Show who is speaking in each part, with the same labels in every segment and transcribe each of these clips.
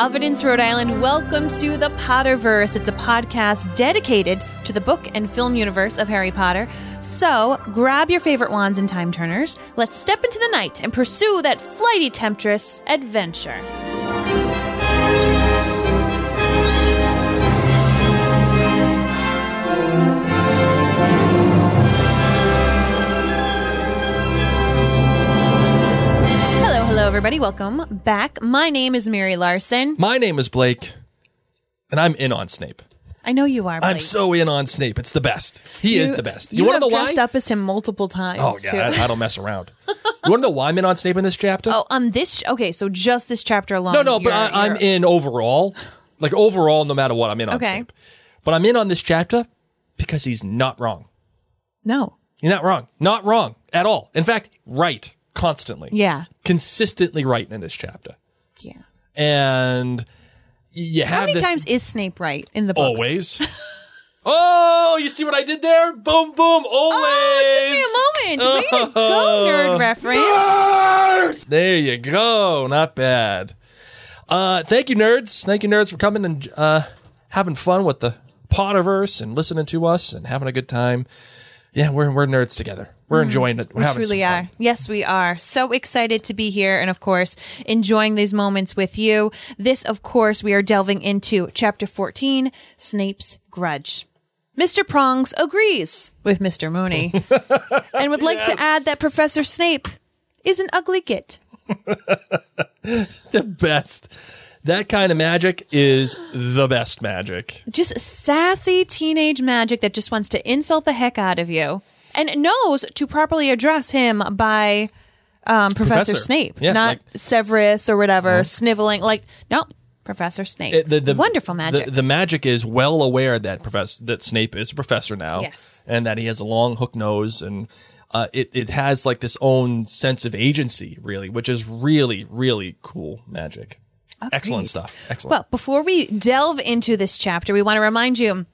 Speaker 1: Providence, Rhode Island. Welcome to the Potterverse. It's a podcast dedicated to the book and film universe of Harry Potter. So grab your favorite wands and time turners. Let's step into the night and pursue that flighty temptress adventure. Everybody. Welcome back. My name is Mary Larson.
Speaker 2: My name is Blake, and I'm in on Snape.
Speaker 1: I know you are.
Speaker 2: I'm so in on Snape. It's the best. He is the best.
Speaker 1: You,
Speaker 2: want
Speaker 1: have
Speaker 2: to know why?
Speaker 1: dressed up as him multiple times.
Speaker 2: oh yeah, I, I don't mess around. you want to know why I'm in on Snape in this chapter?
Speaker 1: Oh, on this. Okay, so just this chapter alone.
Speaker 2: no, no, but I, I'm in overall. Like overall, no matter what, I'm in on
Speaker 1: Okay.
Speaker 2: Snape. But I'm in on this chapter because he's not wrong.
Speaker 1: No.
Speaker 2: He's not wrong. Not wrong at all. In fact, right constantly.
Speaker 1: Yeah.
Speaker 2: Consistently right in this chapter.
Speaker 1: Yeah.
Speaker 2: And you have
Speaker 1: How many
Speaker 2: this
Speaker 1: times is Snape right in the books?
Speaker 2: always. oh, you see what I did there? Boom, boom, always.
Speaker 1: Oh, it took me a moment. Way to go, nerd reference.
Speaker 2: There you go. Not bad. Uh, thank you, nerds. Thank you, nerds, for coming and uh, having fun with the Potterverse and listening to us and having a good time. Yeah, we're we're nerds together. We're mm. enjoying it. We're
Speaker 1: We truly are. Yes, we are. So excited to be here and, of course, enjoying these moments with you. This, of course, we are delving into chapter 14 Snape's Grudge. Mr. Prongs agrees with Mr. Moony and would like to add that Professor Snape is an ugly git.
Speaker 2: The best. That kind of magic is the best magic.
Speaker 1: just sassy teenage magic that just wants to insult the heck out of you and knows to properly address him by um, Professor,
Speaker 2: Professor.
Speaker 1: Snape,
Speaker 2: Yeah,
Speaker 1: not
Speaker 2: like- Uh-huh.
Speaker 1: Severus or whatever, sniveling. Like, no, Professor Snape.
Speaker 2: It- the, the,
Speaker 1: Wonderful magic.
Speaker 2: The, the magic is well aware that professor that Snape is a professor now,
Speaker 1: Yes.
Speaker 2: and that he has a long hook nose, and uh, it it has like this own sense of agency, really, which is really really cool magic. Excellent stuff. Excellent.
Speaker 1: Well, before we delve into this chapter, we want to remind you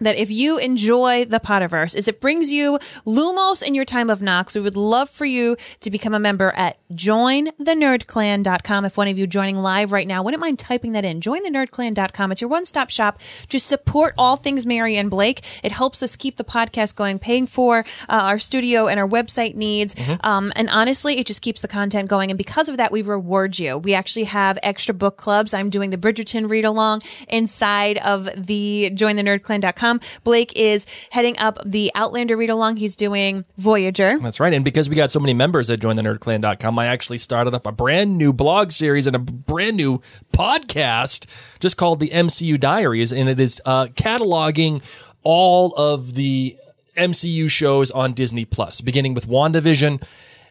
Speaker 1: that if you enjoy the Potterverse, as it brings you Lumos in your time of Nox, we would love for you to become a member at jointhenerdclan.com. If one of you joining live right now wouldn't mind typing that in, jointhenerdclan.com. It's your one-stop shop to support all things Mary and Blake. It helps us keep the podcast going, paying for uh, our studio and our website needs. Um, and honestly, it just keeps the content going. And because of that, we reward you. We actually have extra book clubs. I'm doing the Bridgerton read along inside of the jointhenerdclan.com. Blake is heading up the Outlander read along. He's doing Voyager.
Speaker 2: That's right. And because we got so many members that join the nerdclan.com, I actually started up a brand new blog series and a brand new podcast just called the MCU Diaries. And it is uh, cataloging all of the MCU shows on Disney Plus, beginning with WandaVision.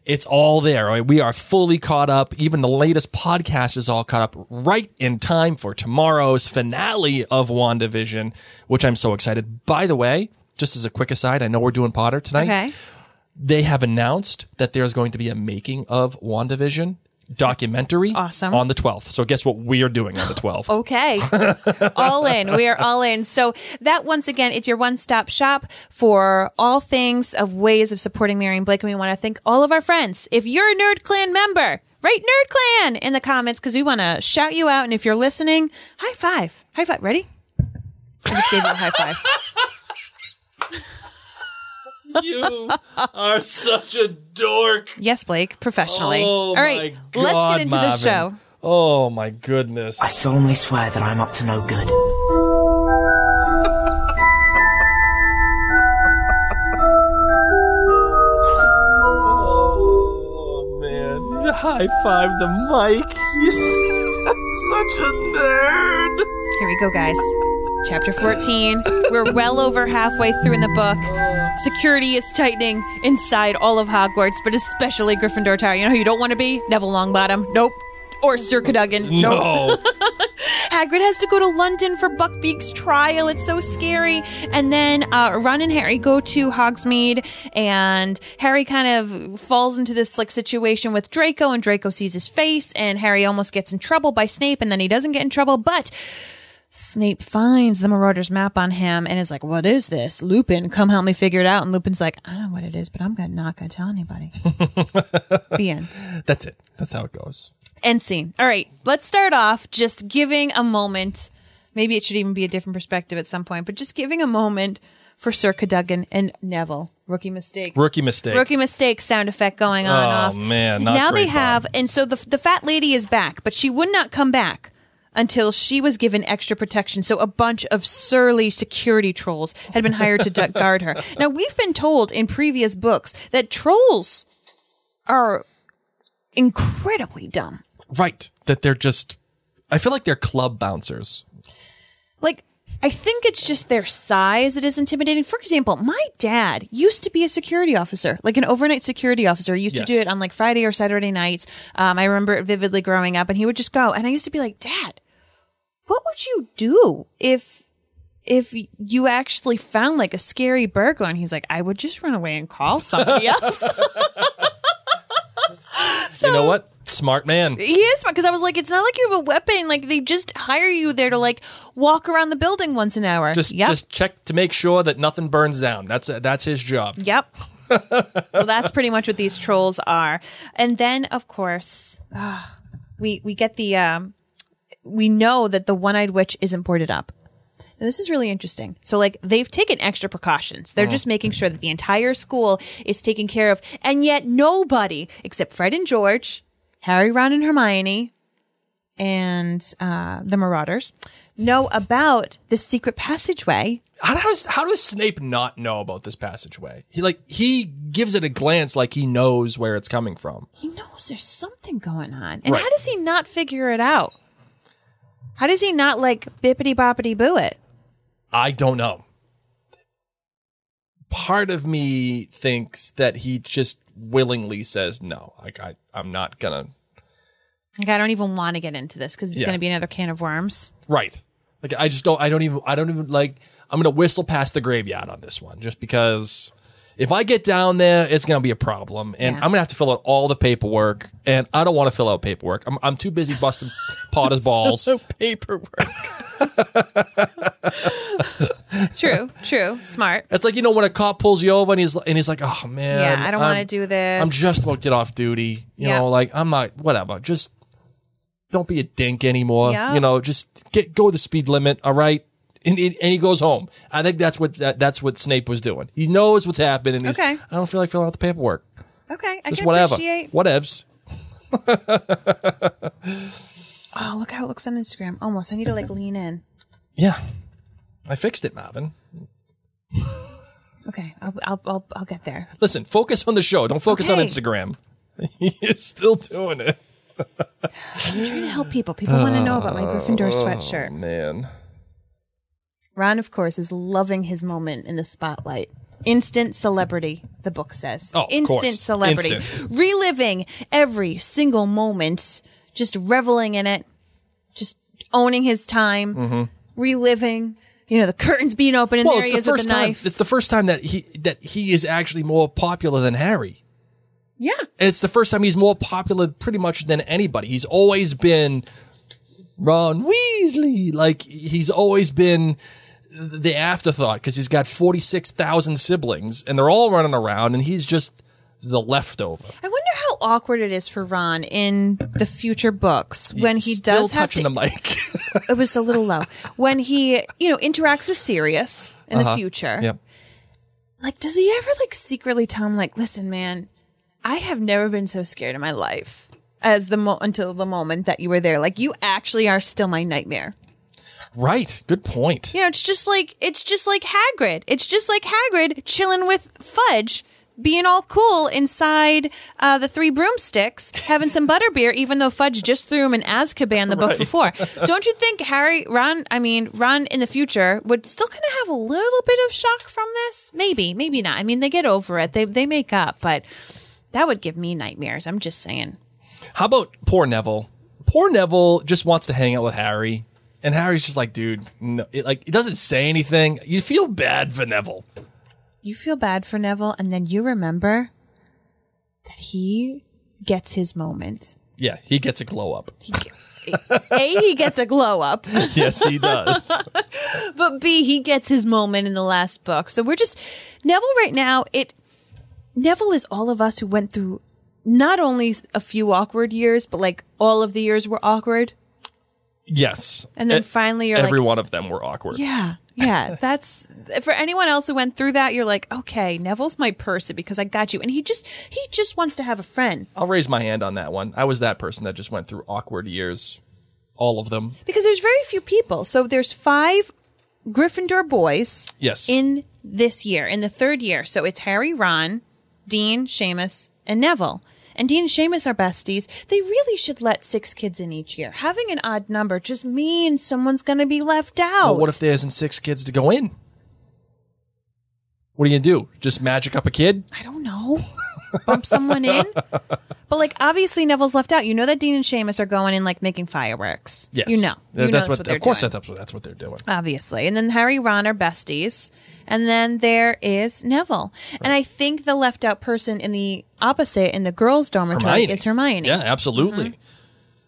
Speaker 2: It's all there. right? We are fully caught up. Even the latest podcast is all caught up right in time for tomorrow's finale of WandaVision, which I'm so excited. By the way, just as a quick aside, I know we're doing Potter tonight
Speaker 1: Okay.
Speaker 2: they have announced that there's going to be a making of WandaVision documentary
Speaker 1: Awesome.
Speaker 2: on the 12th. So guess what we're doing on the 12th?
Speaker 1: Okay. all in. We are all in. So that once again, it's your one-stop shop for all things of ways of supporting Mary and Blake. And we want to thank all of our friends. If you're a Nerd Clan member, write Nerd Clan in the comments because we want to shout you out. And if you're listening, high five. High five. Ready? I just gave you a high five.
Speaker 2: you are such a dork.
Speaker 1: Yes, Blake, professionally.
Speaker 2: Oh
Speaker 1: all right.
Speaker 2: my
Speaker 1: let's get into the show.
Speaker 2: Oh my goodness.
Speaker 3: I solemnly swear that I'm up to no good.
Speaker 2: Oh man. You high five the mic. You're such a nerd.
Speaker 1: Here we go, guys. Chapter 14. We're well over halfway through in the book. Security is tightening inside all of Hogwarts, but especially Gryffindor Tower. You know who you don't want to be? Neville Longbottom. Nope. Or Sir Cadogan. Nope.
Speaker 2: No.
Speaker 1: Hagrid has to go to London for Buckbeak's trial. It's so scary. And then uh, Ron and Harry go to Hogsmeade, and Harry kind of falls into this like situation with Draco, and Draco sees his face, and Harry almost gets in trouble by Snape, and then he doesn't get in trouble, but. Snape finds the Marauder's map on him and is like, "What is this, Lupin? Come help me figure it out." And Lupin's like, "I don't know what it is, but I'm gonna not gonna tell anybody." the end.
Speaker 2: That's it. That's how it goes.
Speaker 1: End scene. All right, let's start off just giving a moment. Maybe it should even be a different perspective at some point, but just giving a moment for Sir Cadogan and Neville. Rookie mistake.
Speaker 2: Rookie mistake.
Speaker 1: Rookie mistake sound effect going on
Speaker 2: Oh,
Speaker 1: off.
Speaker 2: man, not
Speaker 1: now they
Speaker 2: great,
Speaker 1: have,
Speaker 2: Bob.
Speaker 1: and so the the fat lady is back, but she would not come back until she was given extra protection. So a bunch of surly security trolls had been hired to guard her. Now we've been told in previous books that trolls are incredibly dumb.
Speaker 2: Right. That they're just. I feel like they're club bouncers.
Speaker 1: Like, I think it's just their size that is intimidating. For example, my dad used to be a security officer, like an overnight security officer. He used to do it on like Friday or Saturday nights. Um, I remember it vividly growing up, and he would just go. And I used to be like, Dad, what would you do if if you actually found like a scary burglar? And he's like, I would just run away and call somebody else.
Speaker 2: you know what? Smart man.
Speaker 1: he is smart because I was like, it's not like you have a weapon. Like they just hire you there to like walk around the building once an hour.
Speaker 2: Just
Speaker 1: Yep.
Speaker 2: just check to make sure that nothing burns down. That's that's his job.
Speaker 1: Yep. well, that's pretty much what these trolls are. And then, of course, ah, we we get the um, we know that the one-eyed witch isn't boarded up. Now, this is really interesting. So, like, they've taken extra precautions. They're just making sure that the entire school is taken care of, and yet nobody except Fred and George, Harry, Ron, and Hermione, and uh, the Marauders know about this secret passageway
Speaker 2: How does how does Snape not know about this passageway? He like he gives it a glance like he knows where it's coming from.
Speaker 1: he knows there's something going on. And
Speaker 2: Right.
Speaker 1: how does he not figure it out? How does he not like bippity boppity boo it?
Speaker 2: I don't know. Part of me thinks that he just willingly says no. Like I, I'm not gonna.
Speaker 1: Like I don't even want to get into this because it's
Speaker 2: Yeah.
Speaker 1: going to be another can of worms.
Speaker 2: Right. Like I just don't. I don't even. I don't even like. I'm gonna whistle past the graveyard on this one, just because. If I get down there, it's gonna be a problem, and
Speaker 1: Yeah.
Speaker 2: I'm gonna have to fill out all the paperwork, and I don't want to fill out paperwork. I'm I'm too busy busting Potter's balls.
Speaker 1: So paperwork. true, true, smart.
Speaker 2: It's like you know when a cop pulls you over and he's and he's like, "Oh man,
Speaker 1: Yeah, I don't want to do this.
Speaker 2: I'm just about to get off duty. You
Speaker 1: Yeah.
Speaker 2: know, like I'm not whatever. Just don't be a dink anymore.
Speaker 1: Yeah.
Speaker 2: You know, just get go the speed limit. All right. And, and he goes home. I think that's what that, that's what Snape was doing. He knows what's happening. And
Speaker 1: Okay.
Speaker 2: I don't feel like filling out the paperwork.
Speaker 1: okay. I
Speaker 2: Just
Speaker 1: can
Speaker 2: whatever.
Speaker 1: appreciate.
Speaker 2: Whatevs.
Speaker 1: Oh, look how it looks on Instagram. Almost. I need to like lean in.
Speaker 2: Yeah. I fixed it, Marvin.
Speaker 1: Okay, I'll I'll I'll, I'll get there.
Speaker 2: Listen, focus on the show. Don't focus on
Speaker 1: Okay.
Speaker 2: Instagram. He's still doing it.
Speaker 1: I'm trying to help people. People want to know about my Gryffindor sweatshirt.
Speaker 2: Oh, man.
Speaker 1: Ron, of course, is loving his moment in the spotlight. Instant celebrity, the book says.
Speaker 2: Oh,
Speaker 1: Instant
Speaker 2: course.
Speaker 1: celebrity.
Speaker 2: Instant.
Speaker 1: Reliving every single moment, just reveling in it, just owning his time, reliving, you know, the curtains being open and
Speaker 2: Mm-hmm. Well,
Speaker 1: there
Speaker 2: it's
Speaker 1: he
Speaker 2: the
Speaker 1: is with
Speaker 2: first
Speaker 1: the
Speaker 2: time.
Speaker 1: knife.
Speaker 2: It's the first time that he that he is actually more popular than Harry.
Speaker 1: yeah.
Speaker 2: And it's the first time he's more popular pretty much than anybody. He's always been Ron Weasley. Like he's always been the afterthought because he's got 46,000 siblings and they're all running around and he's just the leftover.
Speaker 1: I wonder how awkward it is for Ron in the future books when he
Speaker 2: Still
Speaker 1: does have
Speaker 2: touching
Speaker 1: to
Speaker 2: the mic.
Speaker 1: it was a little low when he you know interacts with Sirius in
Speaker 2: Uh-huh.
Speaker 1: the future.
Speaker 2: yep.
Speaker 1: Like, does he ever like secretly tell him like, "Listen, man, I have never been so scared in my life as the mo- until the moment that you were there. Like, you actually are still my nightmare."
Speaker 2: Right. Good point.
Speaker 1: You know, it's just like it's just like Hagrid. It's just like Hagrid chilling with Fudge. Being all cool inside uh, the three broomsticks, having some butterbeer, even though Fudge just threw him in Azkaban the book
Speaker 2: Right.
Speaker 1: before. Don't you think Harry, Ron, I mean, Ron in the future would still kind of have a little bit of shock from this? Maybe, maybe not. I mean, they get over it, they, they make up, but that would give me nightmares. I'm just saying.
Speaker 2: How about poor Neville? Poor Neville just wants to hang out with Harry. And Harry's just like, dude, no, it, like he doesn't say anything. You feel bad for Neville.
Speaker 1: You feel bad for Neville, and then you remember that he gets his moment.
Speaker 2: Yeah, he gets a glow up.
Speaker 1: A, he gets a glow up,
Speaker 2: yes, he does.
Speaker 1: but B, he gets his moment in the last book. So we're just Neville right now. It Neville is all of us who went through not only a few awkward years, but like all of the years were awkward.
Speaker 2: Yes.
Speaker 1: And then
Speaker 2: E-
Speaker 1: finally you're
Speaker 2: every
Speaker 1: like,
Speaker 2: one of them were awkward.
Speaker 1: yeah, yeah. That's for anyone else who went through that. You're like, okay, Neville's my person because I got you, and he just he just wants to have a friend
Speaker 2: I'll raise my hand on that one. I was that person that just went through awkward years. All of them.
Speaker 1: because there's very few people. So there's five Gryffindor boys
Speaker 2: Yes.
Speaker 1: in this year, in the third year. So it's Harry, Ron, Dean, Seamus, and Neville. And Dean and Seamus are besties. They really should let six kids in each year. Having an odd number just means someone's going to be left out.
Speaker 2: Well, what if there isn't six kids to go in? What are you gonna do? Just magic up a kid?
Speaker 1: I don't know. Bump someone in? But like obviously Neville's left out. You know that Dean and Seamus are going in like making fireworks.
Speaker 2: Yes.
Speaker 1: You know. You know
Speaker 2: that's what,
Speaker 1: they're
Speaker 2: of course
Speaker 1: doing.
Speaker 2: that's what that's what they're doing.
Speaker 1: obviously. And then Harry, Ron are besties. And then there is Neville. And I think the left out person in the opposite in the girls' dormitory is Hermione.
Speaker 2: Yeah, absolutely.
Speaker 1: Mm-hmm.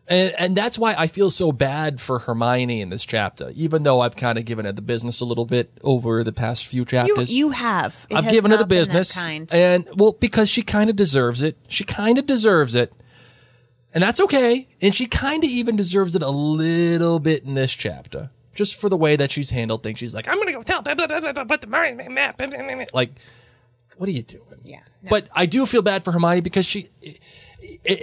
Speaker 2: And and that's why I feel so bad for Hermione in this chapter, even though I've kind of given her the business a little bit over the past few chapters.
Speaker 1: you have. It
Speaker 2: I've given her the
Speaker 1: not been that
Speaker 2: business, and well, because she kind of deserves it. She kind of deserves it, and that's okay. And she kind of even deserves it a little bit in this chapter, just for the way that she's handled things. She's like, "I'm gonna go tell blah, blah, blah, blah, blah, about the map." blah, blah, blah, blah." Like, what are you doing?
Speaker 1: yeah. no.
Speaker 2: But I do feel bad for Hermione because she it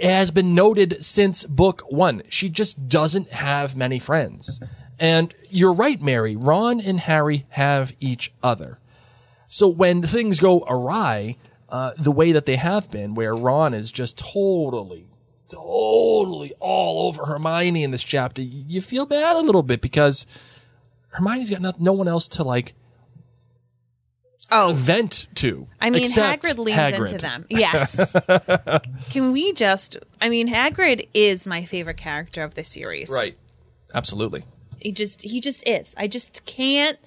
Speaker 2: has been noted since book one. She just doesn't have many friends. And you're right, Mary. Ron and Harry have each other. So when things go awry, uh, the way that they have been, where Ron is just totally, totally all over Hermione in this chapter, you feel bad a little bit because Hermione's got no, no one else to like
Speaker 1: oh,
Speaker 2: vent to.
Speaker 1: I mean, Hagrid leans
Speaker 2: Hagrid.
Speaker 1: into them. Yes. Can we just? I mean, Hagrid is my favorite character of the series.
Speaker 2: Right. Absolutely.
Speaker 1: He just he just is. I just can't.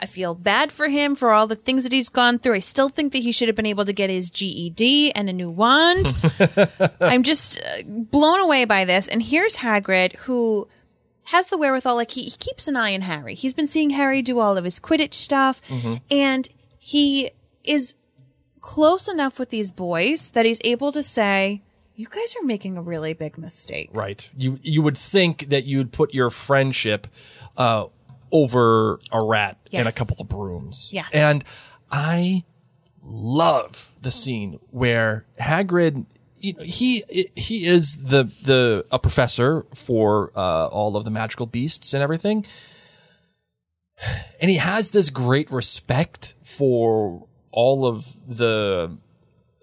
Speaker 1: I feel bad for him for all the things that he's gone through. I still think that he should have been able to get his GED and a new wand. I'm just uh, blown away by this. And here's Hagrid who has the wherewithal like he, he keeps an eye on Harry. He's been seeing Harry do all of his Quidditch stuff and he is close enough with these boys that he's able to say, "You guys are making a really big mistake."
Speaker 2: Right. You you would think that you'd put your friendship uh, over a rat and a couple of brooms.
Speaker 1: Yes.
Speaker 2: And I love the scene where Hagrid you know, he he is the the a professor for uh, all of the magical beasts and everything. And he has this great respect for all of the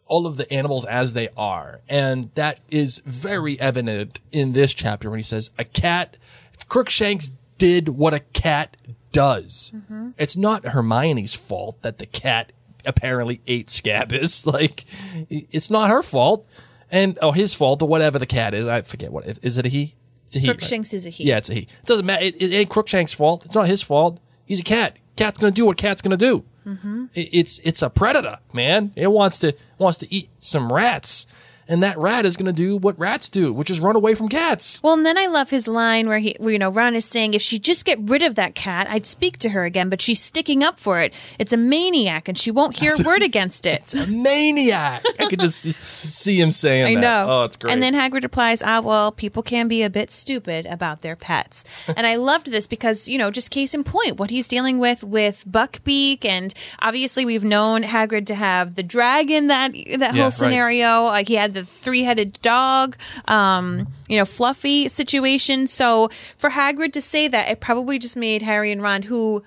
Speaker 2: all of the animals as they are. And that is very evident in this chapter when he says, a cat, if Crookshanks did what a cat does, mm-hmm. it's not Hermione's fault that the cat apparently ate Scabbers. Like, it's not her fault. And, oh, his fault or whatever the cat is. I forget what, is it a he? It's a he. right?
Speaker 1: Crookshanks is a he.
Speaker 2: Yeah, it's a he. It doesn't matter. It, it ain't Crookshank's fault. It's not his fault. He's a cat. Cat's gonna do what cat's gonna do. Mm-hmm. It- it's it's a predator, man. It wants to wants to eat some rats, and that rat is gonna do what rats do, which is run away from cats.
Speaker 1: Well, and then I love his line where he, where, you know, Ron is saying, "If she just get rid of that cat, I'd speak to her again." But she's sticking up for it. It's a maniac, and she won't hear a word against it.
Speaker 2: It's a maniac. I could just see- see him saying
Speaker 1: I
Speaker 2: that.
Speaker 1: know.
Speaker 2: Oh, it's great.
Speaker 1: And then Hagrid replies, "Ah, well, people can be a bit stupid about their pets." and I loved this because you know, just case in point, what he's dealing with with Buckbeak, and obviously we've known Hagrid to have the dragon that that
Speaker 2: Yeah,
Speaker 1: whole
Speaker 2: right.
Speaker 1: scenario. Like he had the three headed dog, um, you know, Fluffy situation. So for Hagrid to say that, it probably just made Harry and Ron who.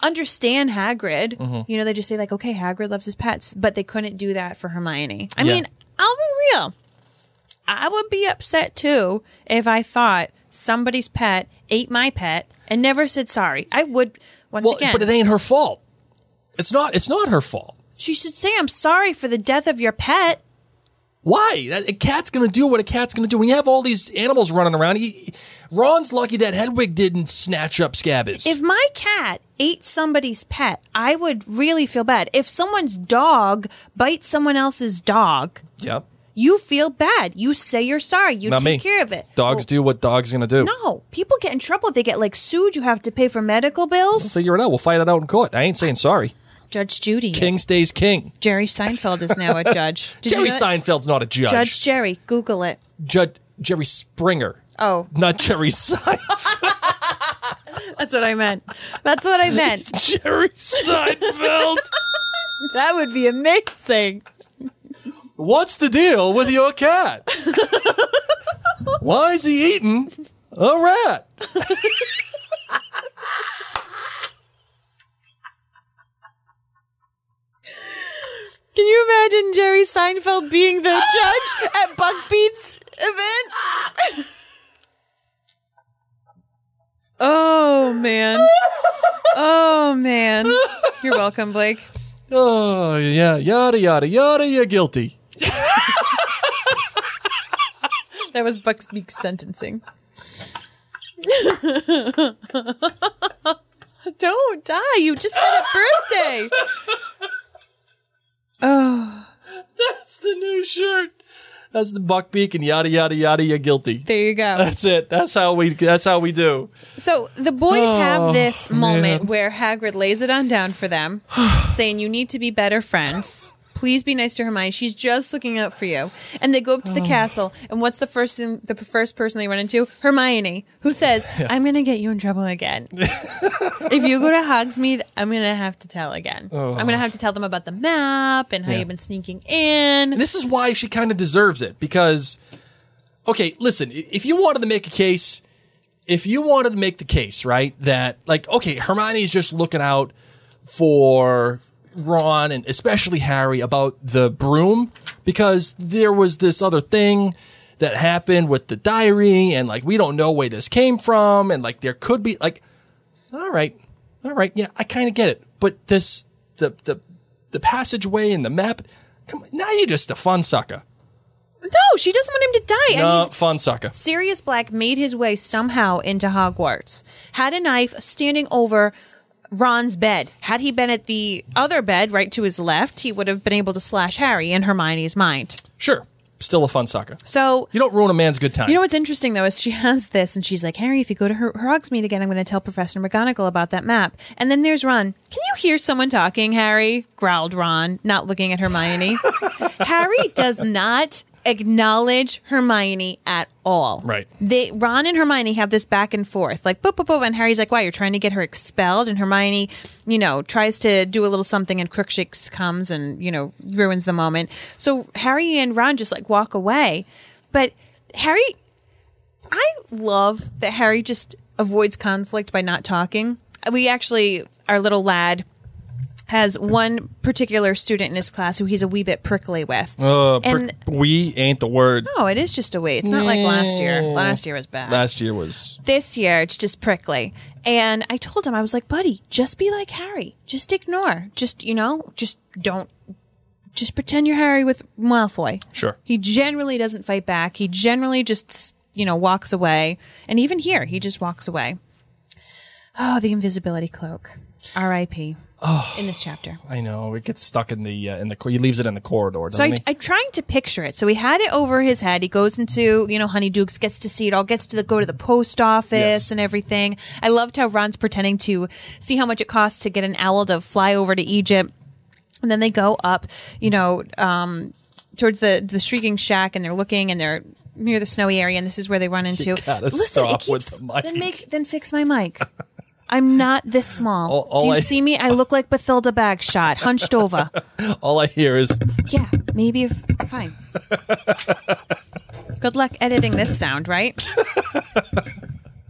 Speaker 1: Understand Hagrid.
Speaker 2: Mm-hmm.
Speaker 1: You know, they just say, like, okay, Hagrid loves his pets, but they couldn't do that for Hermione. I
Speaker 2: Yeah.
Speaker 1: mean, I'll be real. I would be upset too if I thought somebody's pet ate my pet and never said sorry. I would once
Speaker 2: well,
Speaker 1: again.
Speaker 2: but it ain't her fault. It's not. It's not her fault.
Speaker 1: she should say I'm sorry for the death of your pet.
Speaker 2: Why? A cat's gonna do what a cat's gonna do. When you have all these animals running around, he, Ron's lucky that Hedwig didn't snatch up Scabbers.
Speaker 1: If my cat ate somebody's pet, I would really feel bad. If someone's dog bites someone else's dog,
Speaker 2: yep.
Speaker 1: you feel bad. You say you're sorry. You
Speaker 2: Not
Speaker 1: take
Speaker 2: me.
Speaker 1: care of it.
Speaker 2: Dogs
Speaker 1: Well,
Speaker 2: do what dogs gonna do.
Speaker 1: No, people get in trouble. They get like sued. You have to pay for medical bills.
Speaker 2: Figure it out. We'll fight it out in court. I ain't saying sorry.
Speaker 1: Judge Judy.
Speaker 2: King stays king.
Speaker 1: Jerry Seinfeld is now a judge. Did you
Speaker 2: Jerry
Speaker 1: know that?
Speaker 2: Seinfeld's not a judge.
Speaker 1: Judge Jerry. Google it.
Speaker 2: Judge Jerry Springer,
Speaker 1: Oh,
Speaker 2: not Jerry Seinfeld.
Speaker 1: that's what I meant. That's what I meant.
Speaker 2: Jerry Seinfeld.
Speaker 1: That would be amazing.
Speaker 2: What's the deal with your cat? Why is he eating a rat?
Speaker 1: Can you imagine Jerry Seinfeld being the judge at Buckbeak's event? oh man. Oh man. You're welcome, Blake.
Speaker 2: Oh yeah, yada yada yada. You're guilty.
Speaker 1: That was Buckbeak's sentencing. Don't die. You just had a birthday. Oh,
Speaker 2: That's the new shirt. That's the buckbeak and yada yada yada. You're guilty.
Speaker 1: there you go.
Speaker 2: That's it. That's how we. That's how we do.
Speaker 1: So the boys
Speaker 2: Oh,
Speaker 1: have this moment
Speaker 2: man.
Speaker 1: where Hagrid lays it on down for them, saying, "You need to be better friends. Please be nice to Hermione. She's just looking out for you." And they go up to
Speaker 2: Oh.
Speaker 1: the castle, and what's the first thing, the first person they run into? Hermione, who says, "I'm going to get you in trouble again. if you go to Hogsmeade, I'm going to have to tell again. Oh. I'm going to have to tell them about the map and how
Speaker 2: Oh. Yeah.
Speaker 1: you've been sneaking in."
Speaker 2: This is why she kind of deserves it because, okay, listen, if you wanted to make a case, if you wanted to make the case, right, that like, okay, Hermione's just looking out for Ron and especially Harry about the broom because there was this other thing that happened with the diary and like we don't know where this came from and like there could be like all right all right yeah i kind of get it but this the the the passageway and the map come on, now you're just a fun sucker
Speaker 1: No, she doesn't want him to die. I
Speaker 2: no
Speaker 1: mean,
Speaker 2: fun sucker
Speaker 1: Sirius Black made his way somehow into Hogwarts, had a knife standing over Ron's bed. Had he been at the other bed right to his left, he would have been able to slash Harry in Hermione's mind.
Speaker 2: sure still a fun sucker
Speaker 1: So,
Speaker 2: you don't ruin a man's good time
Speaker 1: you know what's interesting though is she has this and she's like, Harry, if you go to her, her Hogsmeade again, I'm going to tell Professor McGonagall about that map. And then there's Ron. Can you hear someone talking, Harry? growled Ron, not looking at Hermione. Harry does not acknowledge Hermione at all.
Speaker 2: Right.
Speaker 1: They Ron and Hermione have this back and forth, like boop boop boop, and Harry's like, "Why you're trying to get her expelled?" And Hermione, you know, tries to do a little something, and Crookshanks comes and you know ruins the moment. So Harry and Ron just like walk away, but Harry, I love that Harry just avoids conflict by not talking. We actually, our little lad has one particular student in his class who he's a wee bit prickly with.
Speaker 2: uh,
Speaker 1: and
Speaker 2: we ain't the word.
Speaker 1: No, it is just a wee. It's not like last year. Last year was bad.
Speaker 2: Last year was
Speaker 1: this year it's just prickly. And i told him i was like buddy just be like harry. Just ignore. Just you know just don't just pretend you're harry with malfoy.
Speaker 2: Sure.
Speaker 1: He generally doesn't fight back. He generally just you know walks away. And even here he just walks away. Oh the invisibility cloak. Rip in this chapter
Speaker 2: i know it gets stuck in the uh, in the he leaves it in the corridor
Speaker 1: so I,
Speaker 2: he
Speaker 1: I'm trying to picture it. So he had it over his head. He goes into, you know, Honeydukes, gets to see it all, gets to the, go to the post office
Speaker 2: Yes.
Speaker 1: and everything. I loved how Ron's pretending to see how much it costs to get an owl to fly over to Egypt. And then they go up, you know, um, towards the, the shrieking shack and they're looking and they're near the snowy area. And this is where they run into. Listen, it keeps,
Speaker 2: the mic.
Speaker 1: then make, then fix my mic. I'm not this small.
Speaker 2: All- all
Speaker 1: Do you
Speaker 2: I-
Speaker 1: see me? I look like Bathilda Bagshot, hunched over.
Speaker 2: all i hear is
Speaker 1: Yeah, maybe if fine. Good luck editing this sound, right?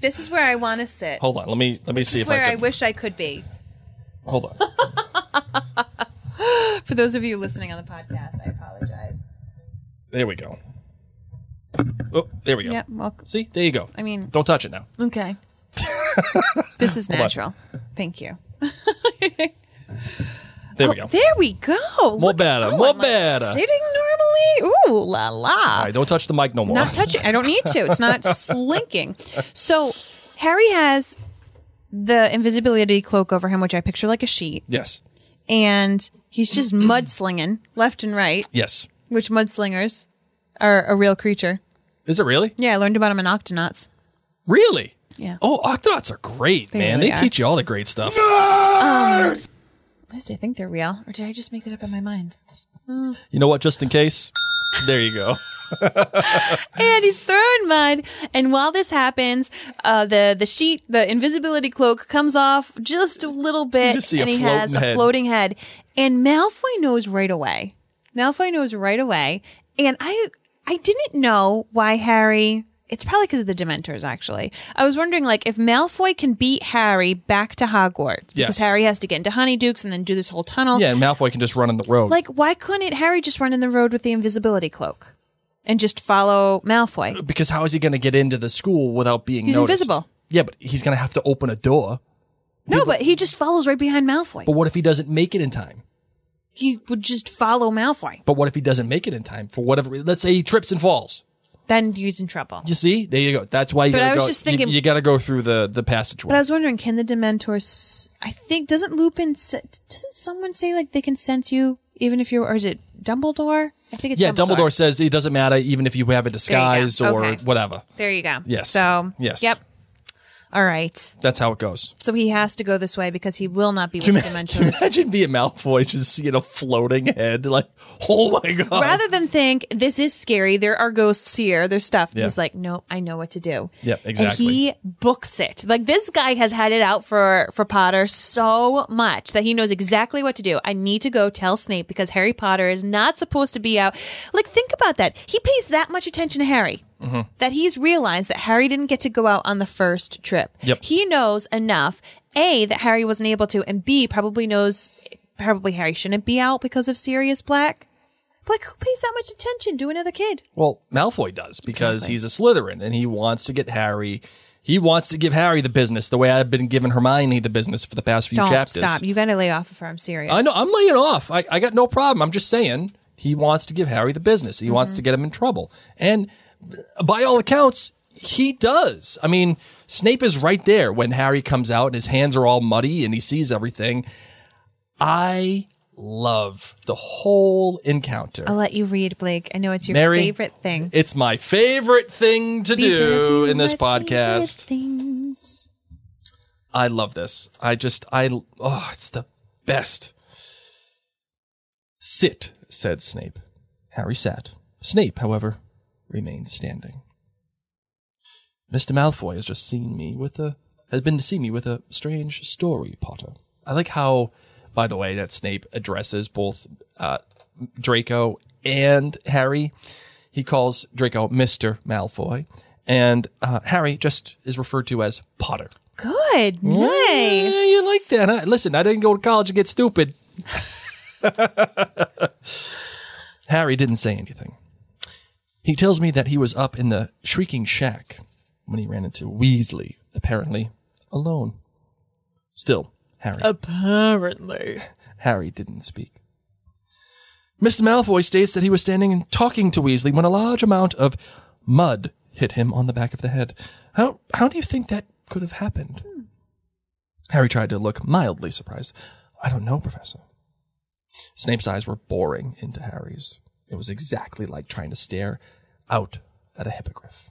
Speaker 1: this is where I want to sit.
Speaker 2: hold on let me let me
Speaker 1: This
Speaker 2: see
Speaker 1: is
Speaker 2: if
Speaker 1: where
Speaker 2: i
Speaker 1: I wish I could be.
Speaker 2: hold on
Speaker 1: For those of you listening on the podcast, I apologize.
Speaker 2: there we go oh there we go
Speaker 1: Yeah, well,
Speaker 2: see there you go
Speaker 1: I mean-
Speaker 2: don't touch it now
Speaker 1: okay. This is natural. Thank you.
Speaker 2: there we oh, go
Speaker 1: There we go.
Speaker 2: More
Speaker 1: Look-
Speaker 2: better,
Speaker 1: oh,
Speaker 2: more better.
Speaker 1: Sitting normally. Ooh la la.
Speaker 2: all right don't touch the mic no more
Speaker 1: not touching. I don't need to. It's not slinking. So Harry has the invisibility cloak over him, which I picture like a sheet,
Speaker 2: yes
Speaker 1: and he's just mudslinging left and right.
Speaker 2: yes
Speaker 1: Which mudslingers are a real creature?
Speaker 2: is it really
Speaker 1: Yeah, I learned about them in Octonauts.
Speaker 2: really
Speaker 1: Yeah.
Speaker 2: oh octonauts are great man
Speaker 1: really
Speaker 2: they
Speaker 1: are.
Speaker 2: teach you all the great stuff
Speaker 1: At least I think they're real. Or did I just make that up in my mind?
Speaker 2: You know what? Just in case, there you go.
Speaker 1: and he's throwing mud. And while this happens, uh, the the sheet, the invisibility cloak, comes off just a little bit,
Speaker 2: just see a
Speaker 1: and he has
Speaker 2: floating
Speaker 1: a
Speaker 2: head.
Speaker 1: floating head. And Malfoy knows right away. Malfoy knows right away. And I I didn't know why Harry. It's probably because of the Dementors, actually. I was wondering, like, if Malfoy can beat Harry back to Hogwarts, because
Speaker 2: Yes.
Speaker 1: Harry has to get into Honeydukes and then do this whole tunnel.
Speaker 2: Yeah, and Malfoy can just run in the road.
Speaker 1: Like, why couldn't Harry just run in the road with the invisibility cloak and just follow Malfoy?
Speaker 2: because how is he going to get into the school without being
Speaker 1: He's
Speaker 2: noticed?
Speaker 1: invisible.
Speaker 2: Yeah, but he's going to have to open a door.
Speaker 1: No, but he just follows right behind Malfoy.
Speaker 2: But what if he doesn't make it in time?
Speaker 1: He would just follow Malfoy.
Speaker 2: But what if he doesn't make it in time for whatever? Let's say he trips and falls.
Speaker 1: Then he's in trouble.
Speaker 2: You see, there you go. That's why you.
Speaker 1: But
Speaker 2: gotta
Speaker 1: I was
Speaker 2: go,
Speaker 1: just thinking-
Speaker 2: you, got to go through the the passageway.
Speaker 1: But I was wondering, can the Dementors? I think doesn't Lupin? se- Doesn't someone say like they can sense you even if you're, or is it Dumbledore? I think it's
Speaker 2: yeah, Dumbledore. says it doesn't matter even if you have a disguise or
Speaker 1: Okay.
Speaker 2: whatever.
Speaker 1: There you go.
Speaker 2: Yes.
Speaker 1: So
Speaker 2: Yes.
Speaker 1: Yep. All right.
Speaker 2: That's how it goes.
Speaker 1: So he has to go this way because he will not be with the
Speaker 2: can you
Speaker 1: Dementors.
Speaker 2: imagine being Malfoy just seeing a floating head? Like, oh my god!
Speaker 1: Rather than think this is scary, there are ghosts here, there's stuff.
Speaker 2: Yeah.
Speaker 1: He's like, no, I know what to do.
Speaker 2: Yep,
Speaker 1: And
Speaker 2: exactly.
Speaker 1: he books it. Like this guy has had it out for for Potter so much that he knows exactly what to do. I need to go tell Snape because Harry Potter is not supposed to be out. Like think about that. He pays that much attention to Harry.
Speaker 2: Mm-hmm.
Speaker 1: That he's realized that Harry didn't get to go out on the first trip.
Speaker 2: Yep.
Speaker 1: He knows enough, A, that Harry wasn't able to, and B, probably knows probably Harry shouldn't be out because of Sirius Black. But like, who pays that much attention to another kid?
Speaker 2: Well, Malfoy does because he's a Slytherin and he wants to get Harry. He wants to give Harry the business the way I've been giving Hermione the business for the past few
Speaker 1: Don't
Speaker 2: chapters.
Speaker 1: stop. You got to lay off of her. I'm serious.
Speaker 2: I know. I'm laying off. I, I got no problem. I'm just saying he wants to give Harry the business. He wants to get him in trouble. And by all accounts, he does. I mean, Snape is right there when Harry comes out and his hands are all muddy and he sees everything. I love the whole encounter.
Speaker 1: I'll let you read, Blake. I know it's your
Speaker 2: Mary,
Speaker 1: favorite thing.
Speaker 2: It's my favorite thing to
Speaker 1: These
Speaker 2: do in this podcast.
Speaker 1: Things.
Speaker 2: I love this. I just, I, oh, it's the best. Sit, said Snape. Harry sat. Snape, however, remained standing. Mr. Malfoy has just seen me with a, has been to see me with a strange story, Potter. I like how, by the way, that Snape addresses both uh, Draco and Harry. He calls Draco Mr. Malfoy, and uh, Harry just is referred to as Potter.
Speaker 1: Good.
Speaker 2: Yeah,
Speaker 1: Nice.
Speaker 2: you like that, huh? Listen, I didn't go to college to get stupid. Harry didn't say anything. He tells me that he was up in the shrieking shack when he ran into Weasley, apparently alone. Still, Harry.
Speaker 1: Apparently.
Speaker 2: Harry didn't speak. Mr. Malfoy states that he was standing and talking to Weasley when a large amount of mud hit him on the back of the head. How how do you think that could have happened? Hmm. Harry tried to look mildly surprised. I don't know, Professor. Snape's eyes were boring into Harry's. It was exactly like trying to stare out at a hippogriff.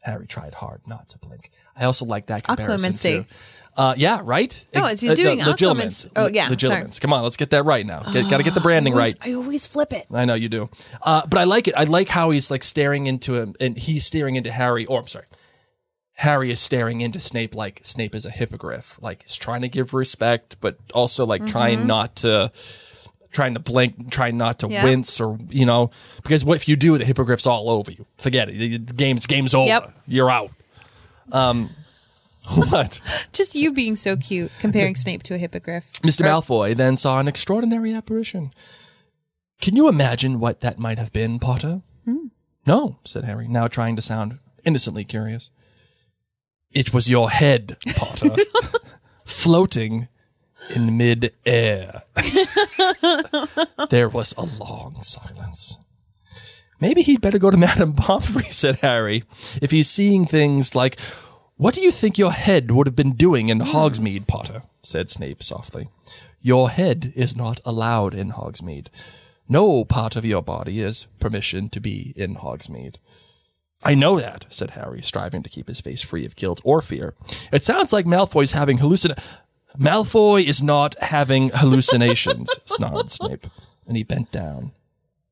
Speaker 2: Harry tried hard not to blink. I also like that comparison too. Uh, yeah, right.
Speaker 1: No, he's
Speaker 2: uh,
Speaker 1: doing
Speaker 2: legilimens.
Speaker 1: Oh, yeah,
Speaker 2: legilimens.
Speaker 1: sorry.
Speaker 2: Come on, let's get that right now. Get, Got to get the branding right.
Speaker 1: I always flip it.
Speaker 2: I know you do. Uh, but I like it. I like how he's like staring into him and he's staring into Harry, or I'm sorry. Harry is staring into Snape like Snape is a hippogriff. Like he's trying to give respect, but also like
Speaker 1: Mm-hmm.
Speaker 2: trying not to trying to blink, trying not to
Speaker 1: Yeah.
Speaker 2: wince or you know, because what if you do the hippogriff's all over you. Forget it. The game's game's over.
Speaker 1: Yep.
Speaker 2: You're out. Um what?
Speaker 1: Just you being so cute, comparing Snape to a hippogriff.
Speaker 2: Mr.
Speaker 1: Or-
Speaker 2: Malfoy then saw an extraordinary apparition. Can you imagine what that might have been, Potter? No, said Harry, now trying to sound innocently curious. It was your head, Potter, floating in mid-air. there was a long silence. Maybe he'd better go to Madame Pomfrey, said Harry, if he's seeing things like, What do you think your head would have been doing in Hogsmeade, Potter? said Snape softly. Your head is not allowed in Hogsmeade. No part of your body is permission to be in Hogsmeade. I know that, said Harry, striving to keep his face free of guilt or fear. It sounds like Malfoy's having hallucina- Malfoy is not having hallucinations, snarled Snape. And he bent down,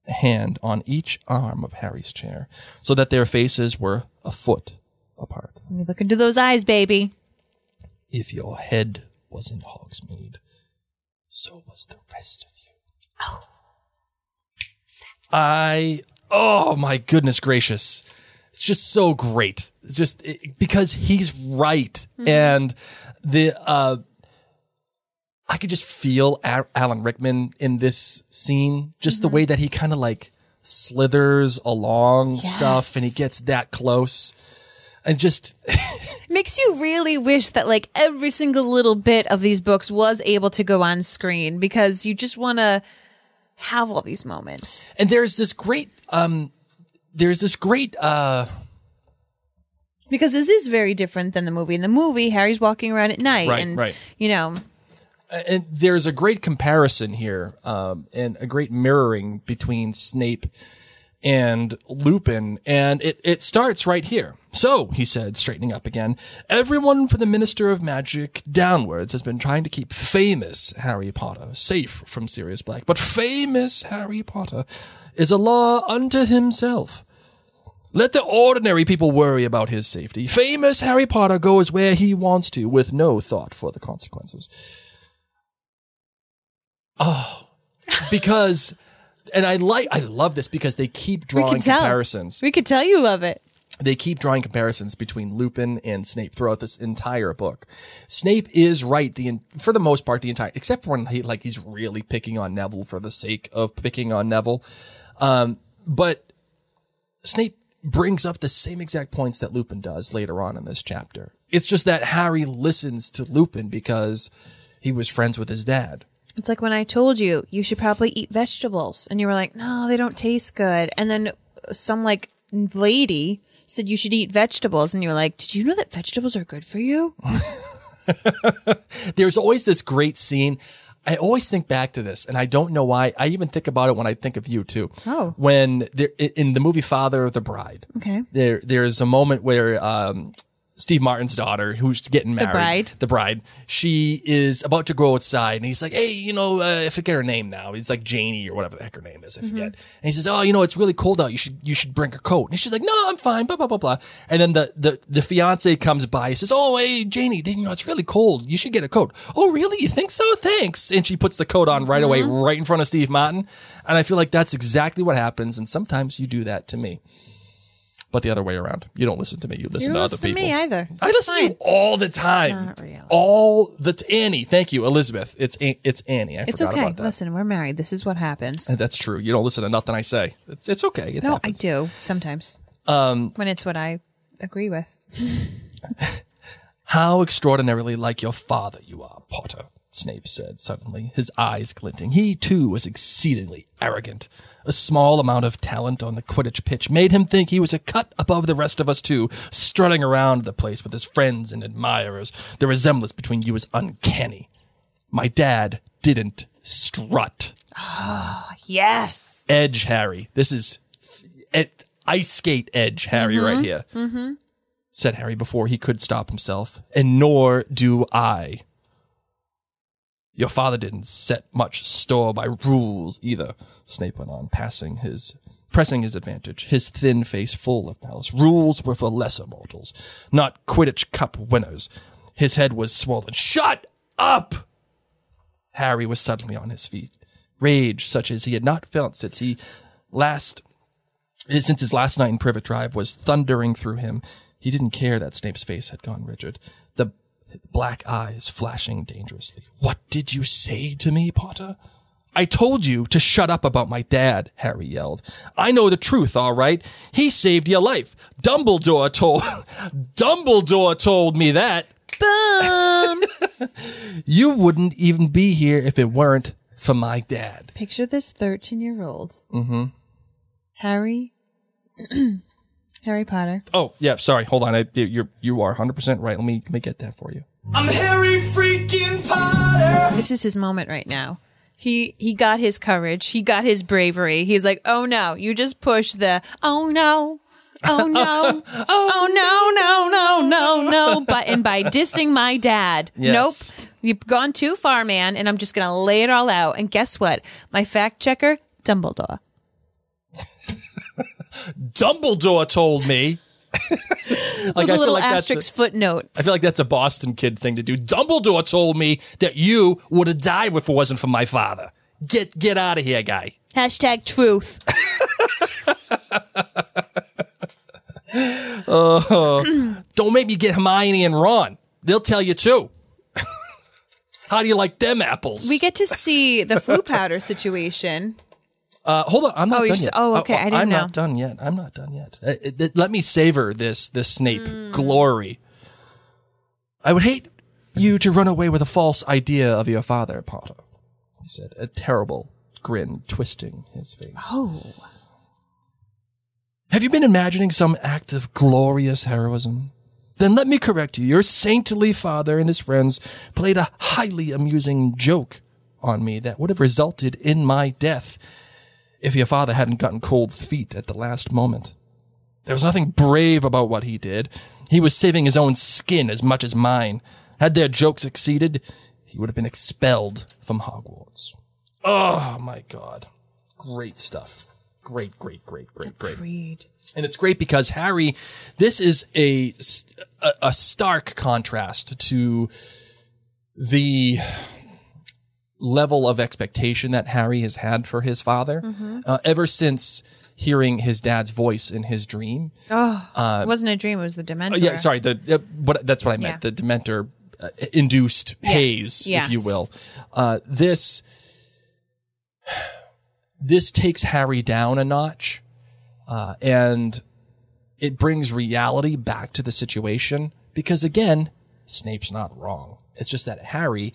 Speaker 2: a hand on each arm of Harry's chair, so that their faces were a foot apart.
Speaker 1: Let me look into those eyes, baby.
Speaker 2: If your head was in Hogsmeade, so was the rest of you. Oh. I, oh my goodness gracious. It's just so great. It's just it, because he's right. And the, uh, I could just feel Alan Rickman in this scene, just the way that he kind of like slithers along stuff and he gets that close. And just,
Speaker 1: Makes you really wish that like every single little bit of these books was able to go on screen because you just want to have all these moments.
Speaker 2: and there's this great, um, there's this great, uh,
Speaker 1: Because this is very different than the movie. In the movie, Harry's walking around at night
Speaker 2: Right,
Speaker 1: and
Speaker 2: right.
Speaker 1: you know,
Speaker 2: and there's a great comparison here, um, and a great mirroring between Snape and Lupin, and it, it starts right here. So, he said, straightening up again, everyone from the Minister of Magic downwards has been trying to keep famous Harry Potter safe from Sirius Black, but famous Harry Potter is a law unto himself. Let the ordinary people worry about his safety. Famous Harry Potter goes where he wants to with no thought for the consequences. Oh, because, and I like, I love this because they keep drawing comparisons.
Speaker 1: We could tell you love it.
Speaker 2: They keep drawing comparisons between Lupin and Snape throughout this entire book. Snape is right the for the most part the entire except for when he like he's really picking on Neville for the sake of picking on Neville. Um, but Snape brings up the same exact points that Lupin does later on in this chapter. It's just that Harry listens to Lupin because he was friends with his dad.
Speaker 1: It's like when I told you you should probably eat vegetables, and you were like, "No, they don't taste good." And then some like lady said you should eat vegetables, and you were like, "Did you know that vegetables are good for you?"
Speaker 2: there's always this great scene. I always think back to this, and I don't know why. I even think about it when I think of you too.
Speaker 1: Oh.
Speaker 2: when there in the movie Father of the Bride.
Speaker 1: Okay.
Speaker 2: there there's a moment where um, Steve Martin's daughter, who's getting married, the
Speaker 1: bride?
Speaker 2: the bride, she is about to go outside, and he's like, "Hey, you know, uh, I forget her name now. It's like Janie or whatever the heck her name is. I forget." And he says, "Oh, you know, it's really cold out. You should you should bring a coat." And she's like, "No, I'm fine." Blah blah blah blah. And then the the the fiance comes by, and says, "Oh, hey, Janie, you know, it's really cold. You should get a coat." Oh, really? You think so? Thanks. And she puts the coat on right away, right in front of Steve Martin. And I feel like that's exactly what happens. And sometimes you do that to me. But the other way around. You don't listen to me. You listen
Speaker 1: You
Speaker 2: to
Speaker 1: don't
Speaker 2: other
Speaker 1: listen to
Speaker 2: people.
Speaker 1: me either.
Speaker 2: I listen to you all the time.
Speaker 1: Not really.
Speaker 2: All the t- Annie. Thank you, Elizabeth. It's it's Annie. I
Speaker 1: It's
Speaker 2: forgot
Speaker 1: okay.
Speaker 2: about that.
Speaker 1: Listen, we're married. This is what happens.
Speaker 2: That's true. You don't listen to nothing I say. It's it's okay. It
Speaker 1: No, I do sometimes. Um, when it's what I agree with.
Speaker 2: How extraordinarily like your father you are, Potter, Snape said suddenly, his eyes glinting. He, too, was exceedingly arrogant. A small amount of talent on the Quidditch pitch made him think he was a cut above the rest of us, too, strutting around the place with his friends and admirers. The resemblance between you is uncanny. My dad didn't strut.
Speaker 1: Ah yes.
Speaker 2: Edge Harry. This is it, ice skate edge Harry right here. Mm-hmm. Said Harry before he could stop himself. And nor do I. Your father didn't set much store by rules either, Snape went on, passing his pressing his advantage, his thin face full of malice. Rules were for lesser mortals, not Quidditch Cup winners. His head was swollen. Shut up! Harry was suddenly on his feet. Rage such as he had not felt since he last since his last night in Privet Drive was thundering through him. He didn't care that Snape's face had gone rigid. Black eyes flashing dangerously. What did you say to me, Potter? I told you to shut up about my dad, Harry yelled. I know the truth, all right. He saved your life. Dumbledore told Dumbledore told me that.
Speaker 1: Boom.
Speaker 2: You wouldn't even be here if it weren't for my dad.
Speaker 1: Picture this 13 year old. Mm-hmm. Harry. Harry Potter.
Speaker 2: Oh, yeah, sorry. Hold on. I, you're you are 100% right. Let me let me get that for you.
Speaker 3: I'm Harry freaking Potter.
Speaker 1: This is his moment right now. He he got his courage. He got his bravery. He's like, oh no, you just push the oh no. Oh no. oh no, no, no, no, no. Button by dissing my dad.
Speaker 2: Yes.
Speaker 1: Nope. You've gone too far, man, and I'm just going to lay it all out. And guess what? My fact checker, Dumbledore.
Speaker 2: Dumbledore told me. like,
Speaker 1: With a little
Speaker 2: a-
Speaker 1: asterisk footnote.
Speaker 2: I feel like that's a Boston kid thing to do. Dumbledore told me that you would have died if it wasn't for my father. Get get out of here, guy.
Speaker 1: Hashtag truth. Oh.
Speaker 2: Don't make me get Hermione and Ron. They'll tell you too. How do you like them apples?
Speaker 1: We get to see the Floo powder situation.
Speaker 2: Uh, hold on, I'm not
Speaker 1: Oh,
Speaker 2: done yet.
Speaker 1: oh, okay, I didn't
Speaker 2: I'm
Speaker 1: know.
Speaker 2: not done yet. I'm not done yet. Uh, uh, let me savor this this Snape
Speaker 1: Hmm.
Speaker 2: glory. I would hate you to run away with a false idea of your father, Potter. He said, a terrible grin twisting his face.
Speaker 1: Oh.
Speaker 2: Have you been imagining some act of glorious heroism? Then let me correct you. Your saintly father and his friends played a highly amusing joke on me that would have resulted in my death if your father hadn't gotten cold feet at the last moment. There was nothing brave about what he did. He was saving his own skin as much as mine. Had their joke succeeded, he would have been expelled from Hogwarts. Oh my god. Great stuff. Great, great, great, great, great.
Speaker 1: Agreed.
Speaker 2: And it's great because Harry, this is a, a, a stark contrast to the level of expectation that Harry has had for his father uh, ever since hearing his dad's voice in his dream.
Speaker 1: it wasn't a dream, it was the Dementor.
Speaker 2: Uh, yeah, sorry, the uh, what that's what I meant.
Speaker 1: Yeah.
Speaker 2: The Dementor uh, induced haze, if you will. Uh, this this takes Harry down a notch, uh, and it brings reality back to the situation because again, Snape's not wrong. It's just that Harry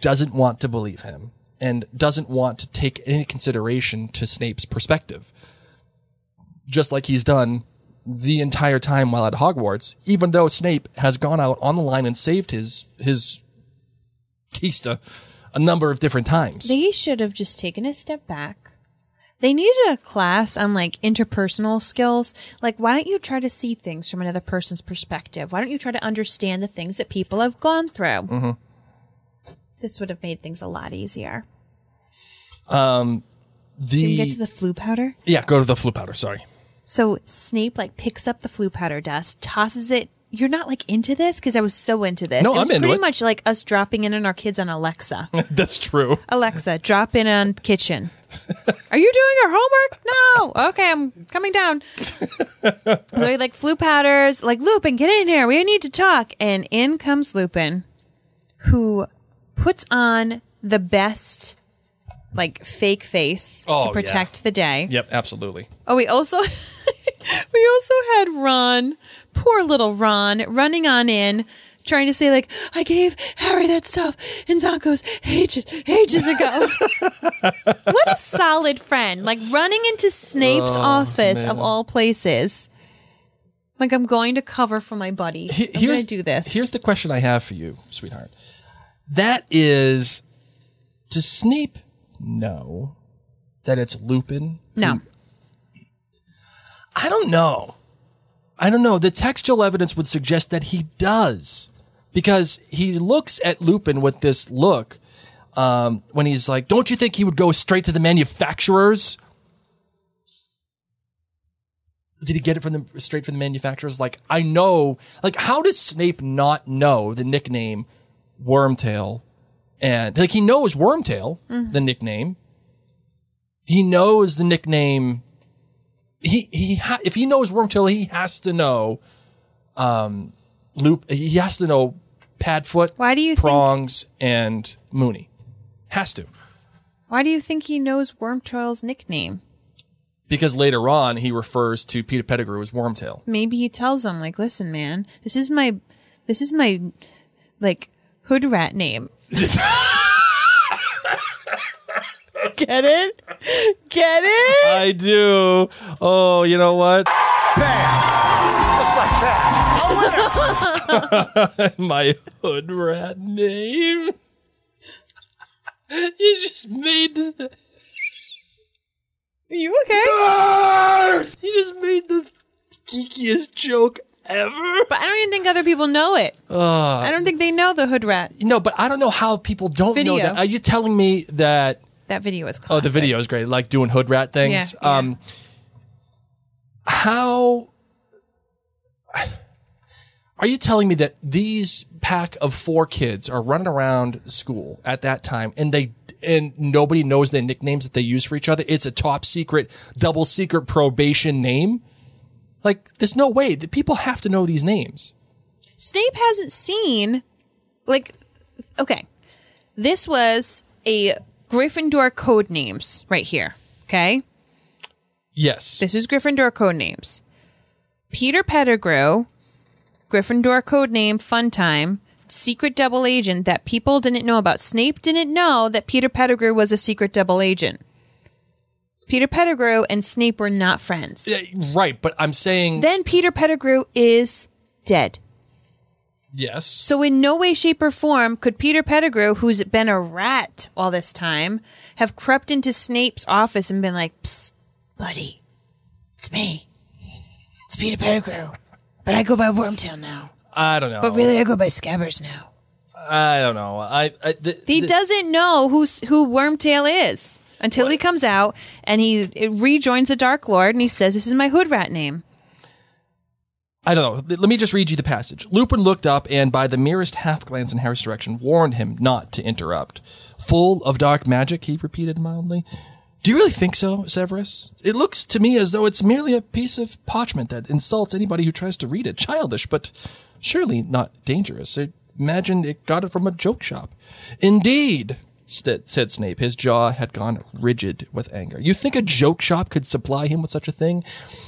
Speaker 2: doesn't want to believe him and doesn't want to take any consideration to Snape's perspective just like he's done the entire time while at Hogwarts, even though Snape has gone out on the line and saved his his Keista a number of different times.
Speaker 1: They should have just taken a step back. They needed a class on like interpersonal skills. Like, why don't you try to see things from another person's perspective? Why don't you try to understand the things that people have gone through?
Speaker 2: Mm-hmm.
Speaker 1: This would have made things a lot easier.
Speaker 2: Um, the,
Speaker 1: Can we get to the Floo powder?
Speaker 2: yeah, go to the Floo powder. Sorry,
Speaker 1: So Snape like picks up the Floo powder dust, tosses it. You're not like into this because I was so into this.
Speaker 2: No,
Speaker 1: it was
Speaker 2: I'm into
Speaker 1: pretty
Speaker 2: it.
Speaker 1: much like us dropping in on our kids on Alexa.
Speaker 2: that's true.
Speaker 1: Alexa, drop in on kitchen. Are you doing your homework? No. Okay, I'm coming down. so he like Floo powders, like Lupin, get in here. We need to talk. And in comes Lupin, who puts on the best like fake face
Speaker 2: Oh,
Speaker 1: to
Speaker 2: yeah.
Speaker 1: protect the day.
Speaker 2: Yep, absolutely.
Speaker 1: Oh, we also we also had Ron, poor little Ron, running on in, trying to say like, "I gave Harry that stuff in Zonko's ages ages ago." what a solid friend! Like running into Snape's oh, office of all places. Like I'm going to cover for my buddy.
Speaker 2: He-
Speaker 1: I'm going to do this.
Speaker 2: Here's the question I have for you, sweetheart. That is, does Snape know that it's Lupin?
Speaker 1: no.
Speaker 2: I don't know. I don't know. The textual evidence would suggest that he does, because he looks at Lupin with this look um, when he's like, "Don't you think he would go straight to the manufacturers?" Did he get it from the straight from the manufacturers? Like, I know. Like, how does Snape not know the nickname Wormtail? And like, he knows Wormtail, the nickname. He knows the nickname he he ha- if he knows Wormtail, he has to know um loop he has to know Padfoot,
Speaker 1: Why do you think-
Speaker 2: Prongs and Moony. Has to.
Speaker 1: Why do you think he knows Wormtail's nickname?
Speaker 2: Because later on he refers to Peter Pettigrew as Wormtail.
Speaker 1: maybe he tells them like listen man this is my this is my like hood rat name get it get it
Speaker 2: I do. Oh, you know what? My hood rat name. You just made the,
Speaker 1: you okay
Speaker 2: you just made the geekiest joke ever.
Speaker 1: But I don't even think other people know it. I don't think they know the hood rat.
Speaker 2: No, but I don't know how people don't know
Speaker 1: Video.
Speaker 2: that. Are you telling me that?
Speaker 1: That video is
Speaker 2: Oh, the video is great. Like doing hood rat things.
Speaker 1: Yeah, yeah.
Speaker 2: Um, how are you telling me that these pack of four kids are running around school at that time and they and nobody knows the nicknames that they use for each other? It's a top secret, double secret probation name. Like, there's no way that people have to know these names.
Speaker 1: Snape hasn't seen, like, okay, this was a Gryffindor code names right here. Okay,
Speaker 2: Yes.
Speaker 1: this was Gryffindor code names. Peter Pettigrew, Gryffindor code name Funtime, secret double agent that people didn't know about. Snape didn't know that Peter Pettigrew was a secret double agent. Peter Pettigrew and Snape were not friends.
Speaker 2: Yeah, right, but I'm saying
Speaker 1: Then Peter Pettigrew is dead.
Speaker 2: yes.
Speaker 1: So, in no way, shape, or form could Peter Pettigrew, who's been a rat all this time, have crept into Snape's office and been like, Psst, buddy, it's me. It's Peter Pettigrew. But I go by Wormtail now.
Speaker 2: I don't know.
Speaker 1: But really, I go by Scabbers now.
Speaker 2: I don't know. I, I the,
Speaker 1: He doesn't know who's, who Wormtail is until he comes out and he rejoins the Dark Lord and he says, This is my hood rat name.
Speaker 2: I don't know. Let me just read you the passage. Lupin looked up and, by the merest half glance in Harry's direction, warned him not to interrupt. Full of dark magic, he repeated mildly. Do you really think so, Severus? It looks to me as though it's merely a piece of parchment that insults anybody who tries to read it. Childish, but surely not dangerous. I imagine it got it from a joke shop. Indeed, st- said Snape. His jaw had gone rigid with anger. You think a joke shop could supply him with such a thing?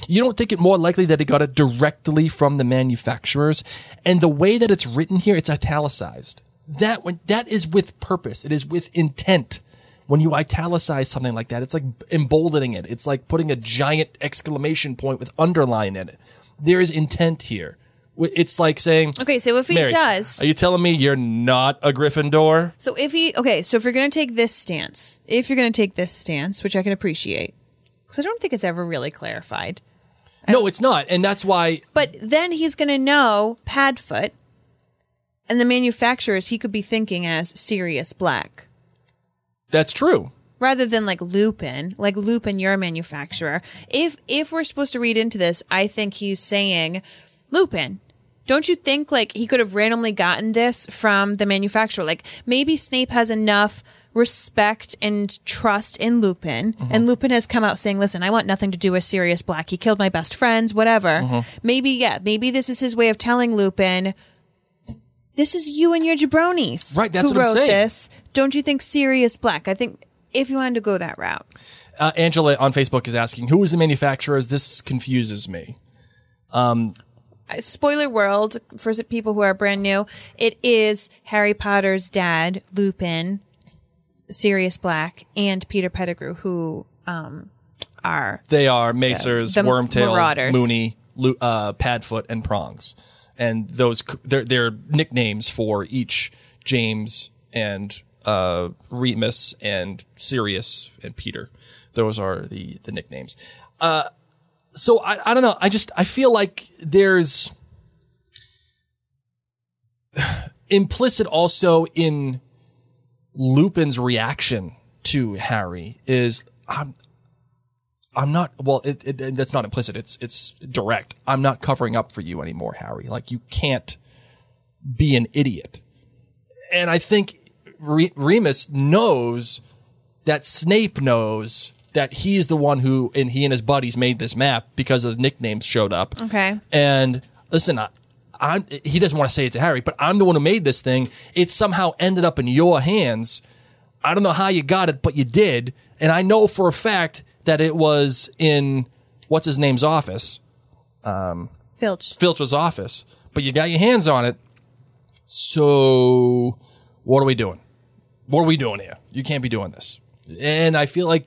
Speaker 2: You don't think it more likely that he got it directly from the manufacturers? And the way that it's written here, it's italicized. That when that is with purpose. It is with intent. When you italicize something like that, it's like emboldening it. It's like putting a giant exclamation point with underline in it. There is intent here. It's like saying,
Speaker 1: Okay, so if he
Speaker 2: Mary,
Speaker 1: does.
Speaker 2: Are you telling me you're not a Gryffindor?
Speaker 1: So if he okay, so if you're gonna take this stance, if you're gonna take this stance, which I can appreciate, because I don't think it's ever really clarified.
Speaker 2: No, it's not. And that's why
Speaker 1: But then he's gonna know Padfoot, and the manufacturers he could be thinking as Sirius Black.
Speaker 2: that's true.
Speaker 1: Rather than like Lupin, like Lupin, you're a manufacturer. If if we're supposed to read into this, I think he's saying, Lupin, don't you think like he could have randomly gotten this from the manufacturer? Like maybe Snape has enough respect and trust in Lupin, mm-hmm. and Lupin has come out saying, "Listen, I want nothing to do with Sirius Black. He killed my best friends. Whatever." Mm-hmm. Maybe yeah, maybe this is his way of telling Lupin. This is you and your jabronis.
Speaker 2: Right, that's
Speaker 1: who
Speaker 2: what I'm
Speaker 1: wrote
Speaker 2: saying.
Speaker 1: this. Don't you think Sirius Black? I think if you wanted to go that route.
Speaker 2: Uh, Angela on Facebook is asking, who is the manufacturers? This confuses me.
Speaker 1: Um, spoiler world for people who are brand new it is harry potter's dad lupin sirius black and peter pettigrew who um are
Speaker 2: They are Macers,
Speaker 1: The
Speaker 2: Wormtail,
Speaker 1: Marauders.
Speaker 2: Moony, Lu- uh, Padfoot, and Prongs. And those, they're, they're nicknames for each James and uh, Remus and Sirius and Peter. Those are the, the nicknames. Uh, so I, I don't know. I just, I feel like there's implicit also in Lupin's reaction to Harry is I'm I'm not well it, it that's not implicit. It's it's direct. I'm not covering up for you anymore Harry. Like you can't be an idiot. And I think Re- Remus knows that Snape knows that he's the one who and he and his buddies made this map because of the nicknames showed up
Speaker 1: Okay.
Speaker 2: and listen, I, I'm, he doesn't want to say it to Harry, but I'm the one who made this thing. It somehow ended up in your hands. I don't know how you got it, but you did. And I know for a fact that it was in what's his name's office, um,
Speaker 1: filch
Speaker 2: Filch's office, but you got your hands on it. So what are we doing? What are we doing here? You can't be doing this. And I feel like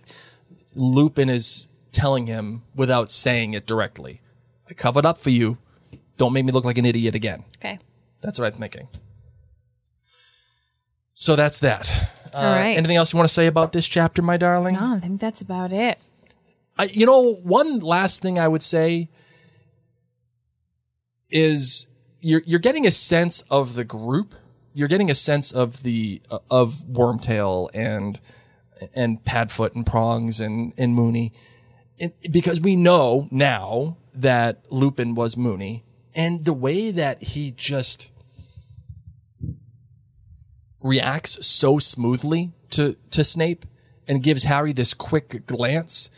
Speaker 2: Lupin is telling him without saying it directly. I covered up for you. Don't make me look like an idiot again.
Speaker 1: okay
Speaker 2: That's what I'm thinking. So that's that. Uh,
Speaker 1: All right.
Speaker 2: Anything else you want to say about this chapter, my darling?
Speaker 1: no i think that's about it
Speaker 2: I, you know, one last thing I would say is you're you're getting a sense of the group. You're getting a sense of the uh, of Wormtail and and Padfoot and Prongs and and Moony, and, because we know now that Lupin was Moony, and the way that he just reacts so smoothly to to Snape and gives Harry this quick glance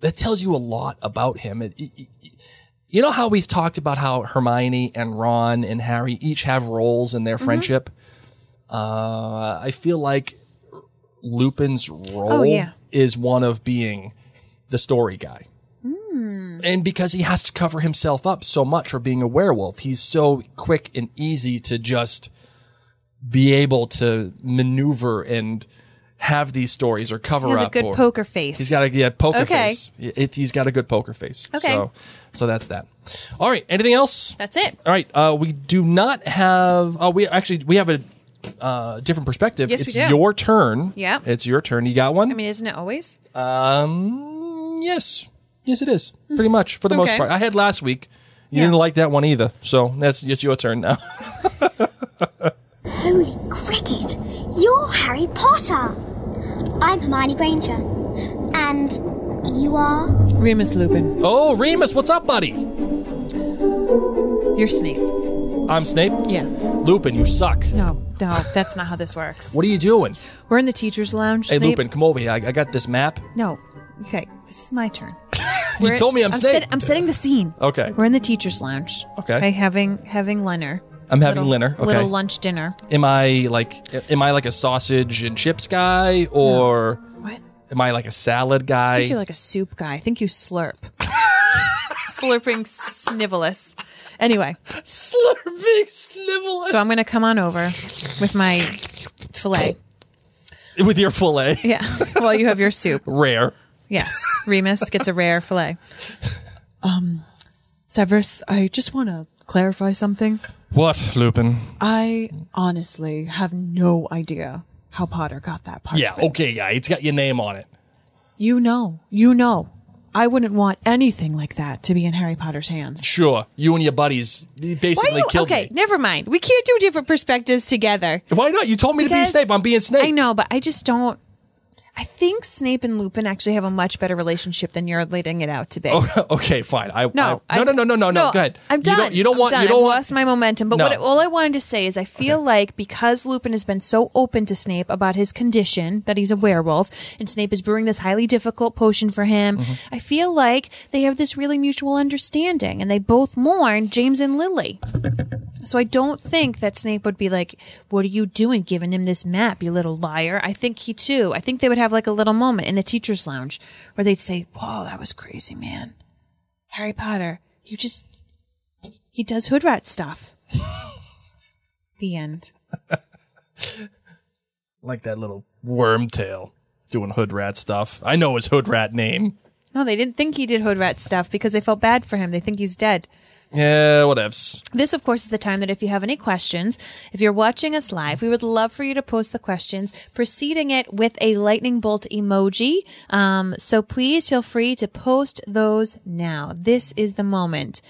Speaker 2: that tells you a lot about him. It- it- it- you know how we've talked about how Hermione and Ron and Harry each have roles in their friendship. Uh, I feel like Lupin's role
Speaker 1: yeah.
Speaker 2: is one of being the story guy. And because he has to cover himself up so much for being a werewolf, he's so quick and easy to just be able to maneuver and have these stories or cover
Speaker 1: He has a good
Speaker 2: or-
Speaker 1: poker face.
Speaker 2: He's got a yeah, poker
Speaker 1: Okay.
Speaker 2: face. It, he's got a good poker face.
Speaker 1: Okay.
Speaker 2: So, so that's that. All right. Anything else?
Speaker 1: That's it.
Speaker 2: All right. Uh, we do not have. Oh, we actually we have a uh, different perspective.
Speaker 1: Yes, we
Speaker 2: it's
Speaker 1: do.
Speaker 2: your turn.
Speaker 1: Yeah.
Speaker 2: It's your turn. You got one.
Speaker 1: I mean, isn't it always?
Speaker 2: um. Yes. Yes, it is. Pretty much for the most
Speaker 1: Okay.
Speaker 2: part. I had last week. You
Speaker 1: Yeah.
Speaker 2: didn't like that one either. So that's it's your turn now.
Speaker 4: Holy cricket! You're Harry Potter! I'm Hermione Granger. And you are?
Speaker 1: Remus Lupin.
Speaker 2: oh, Remus, what's up, buddy?
Speaker 1: You're Snape.
Speaker 2: I'm Snape.
Speaker 1: Yeah.
Speaker 2: Lupin, you suck.
Speaker 1: No, no, that's not how this works.
Speaker 2: What are you doing?
Speaker 1: We're in the teacher's lounge.
Speaker 2: Hey,
Speaker 1: Snape.
Speaker 2: Lupin, come over here. I, I got this map.
Speaker 1: No. Okay, this is my turn.
Speaker 2: You
Speaker 1: We're-
Speaker 2: told me I'm, Snape.
Speaker 1: set- I'm setting the scene.
Speaker 2: Okay.
Speaker 1: We're in the teacher's lounge.
Speaker 2: Okay.
Speaker 1: Okay, having having dinner.
Speaker 2: I'm having
Speaker 1: Little-
Speaker 2: dinner. Okay.
Speaker 1: Little lunch dinner.
Speaker 2: Am I like am I like a sausage and chips guy or
Speaker 1: What?
Speaker 2: am I like a salad
Speaker 1: I
Speaker 2: guy?
Speaker 1: think you're like a soup guy. I think you slurp. Slurping Snivellus. Anyway,
Speaker 2: Slurping
Speaker 1: Snivellus I'm gonna come on over with my fillet.
Speaker 2: with your fillet.
Speaker 1: Yeah. While you have your soup.
Speaker 2: Rare.
Speaker 1: Yes. Remus gets a rare fillet. Um, Severus, I just want to clarify something.
Speaker 2: What, Lupin?
Speaker 1: I honestly have no idea how Potter got that parchment.
Speaker 2: Yeah, okay, yeah. It's got your name on it.
Speaker 1: You know, you know. I wouldn't want anything like that to be in Harry Potter's hands.
Speaker 2: Sure. You and your buddies basically killed
Speaker 1: okay,
Speaker 2: me.
Speaker 1: never mind. We can't do different perspectives together.
Speaker 2: Why not? You told me to be
Speaker 1: Because-
Speaker 2: Snape. I'm being Snape.
Speaker 1: I know, but I just don't. I think Snape and Lupin actually have a much better relationship than you're letting it out to be.
Speaker 2: okay, fine. I
Speaker 1: No,
Speaker 2: I, no, no, no, no, no, no. Go ahead.
Speaker 1: I'm done.
Speaker 2: You don't, you don't want.
Speaker 1: done.
Speaker 2: You don't
Speaker 1: I've
Speaker 2: want.
Speaker 1: lost my momentum. But
Speaker 2: No.
Speaker 1: what all I wanted to say is, I feel like because Lupin has been so open to Snape about his condition that he's a werewolf, and Snape is brewing this highly difficult potion for him,
Speaker 2: Mm-hmm.
Speaker 1: I feel like they have this really mutual understanding, and they both mourn James and Lily. So I don't think that Snape would be like, "What are you doing, giving him this map, you little liar?" I think he too. I think they would have like a little moment in the teachers' lounge where they'd say, "Whoa, that was crazy, man." Harry Potter, you just he does hood rat stuff. the end.
Speaker 2: like that little worm tail doing hood rat stuff. I know his hood rat name.
Speaker 1: No, they didn't think he did hood rat stuff because they felt bad for him. They think he's dead.
Speaker 2: Yeah, whatevs.
Speaker 1: This, of course, is the time that if you have any questions, if you're watching us live, we would love for you to post the questions, preceding it with a lightning bolt emoji. Um, so please feel free to post those now. This is the moment.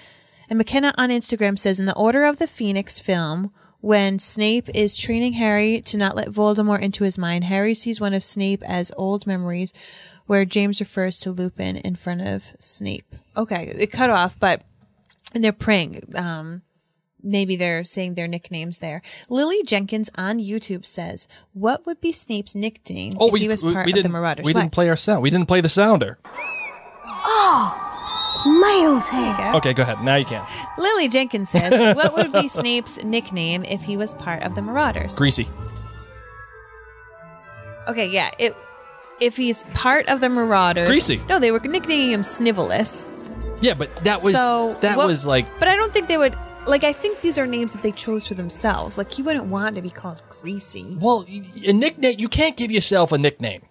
Speaker 1: And McKenna on Instagram says, in the Order of the Phoenix film, when Snape is training Harry to not let Voldemort into his mind, Harry sees one of Snape as old memories, where James refers to Lupin in front of Snape. Okay, it cut off, but and they're praying. Um, maybe they're saying their nicknames there. Lily Jenkins on YouTube says, "What would be Snape's nickname
Speaker 2: Oh,
Speaker 1: if
Speaker 2: we,
Speaker 1: he was part
Speaker 2: we
Speaker 1: of the
Speaker 2: didn't.
Speaker 1: Marauders?"
Speaker 2: We
Speaker 1: What?
Speaker 2: didn't play our sound. We didn't play the sounder. Oh.
Speaker 4: Miles here.
Speaker 2: Okay, go ahead. Now you can.
Speaker 1: Lily Jenkins says, "What would be Snape's nickname if he was part of the Marauders?"
Speaker 2: Greasy.
Speaker 1: Okay, yeah. It, if he's part of the Marauders,
Speaker 2: Greasy.
Speaker 1: No, they were nicknaming him Snivellus.
Speaker 2: Yeah, but that was
Speaker 1: so
Speaker 2: that
Speaker 1: what-
Speaker 2: was like
Speaker 1: But I don't think they would. Like, I think these are names that they chose for themselves. Like, he wouldn't want to be called Greasy.
Speaker 2: well, a nickname. You can't give yourself a nickname.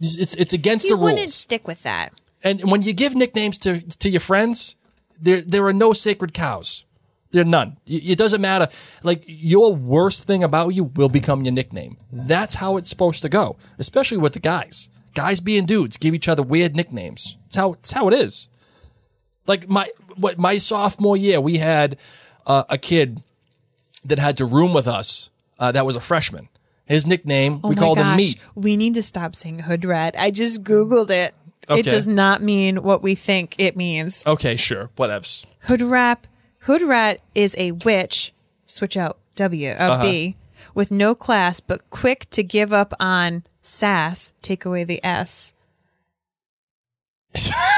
Speaker 2: It's it's, it's against
Speaker 1: You
Speaker 2: the rules.
Speaker 1: You wouldn't stick with that.
Speaker 2: And when you give nicknames to to your friends, there there are no sacred cows. There are none. It doesn't matter. Like your worst thing about you will become your nickname. That's how it's supposed to go. Especially with the guys. Guys being dudes give each other weird nicknames. It's how it's how it is. Like my what my sophomore year, we had uh, a kid that had to room with us. Uh, that was a freshman. His nickname we
Speaker 1: oh my
Speaker 2: called him
Speaker 1: gosh,
Speaker 2: Meat.
Speaker 1: We need to stop saying hood rat. I just Googled it.
Speaker 2: Okay.
Speaker 1: It does not mean what we think it means.
Speaker 2: Okay, sure, whatevs.
Speaker 1: Hood rat. Hood rat is a witch. Switch out W uh, B with no class, but quick to give up on sass. Take away the S.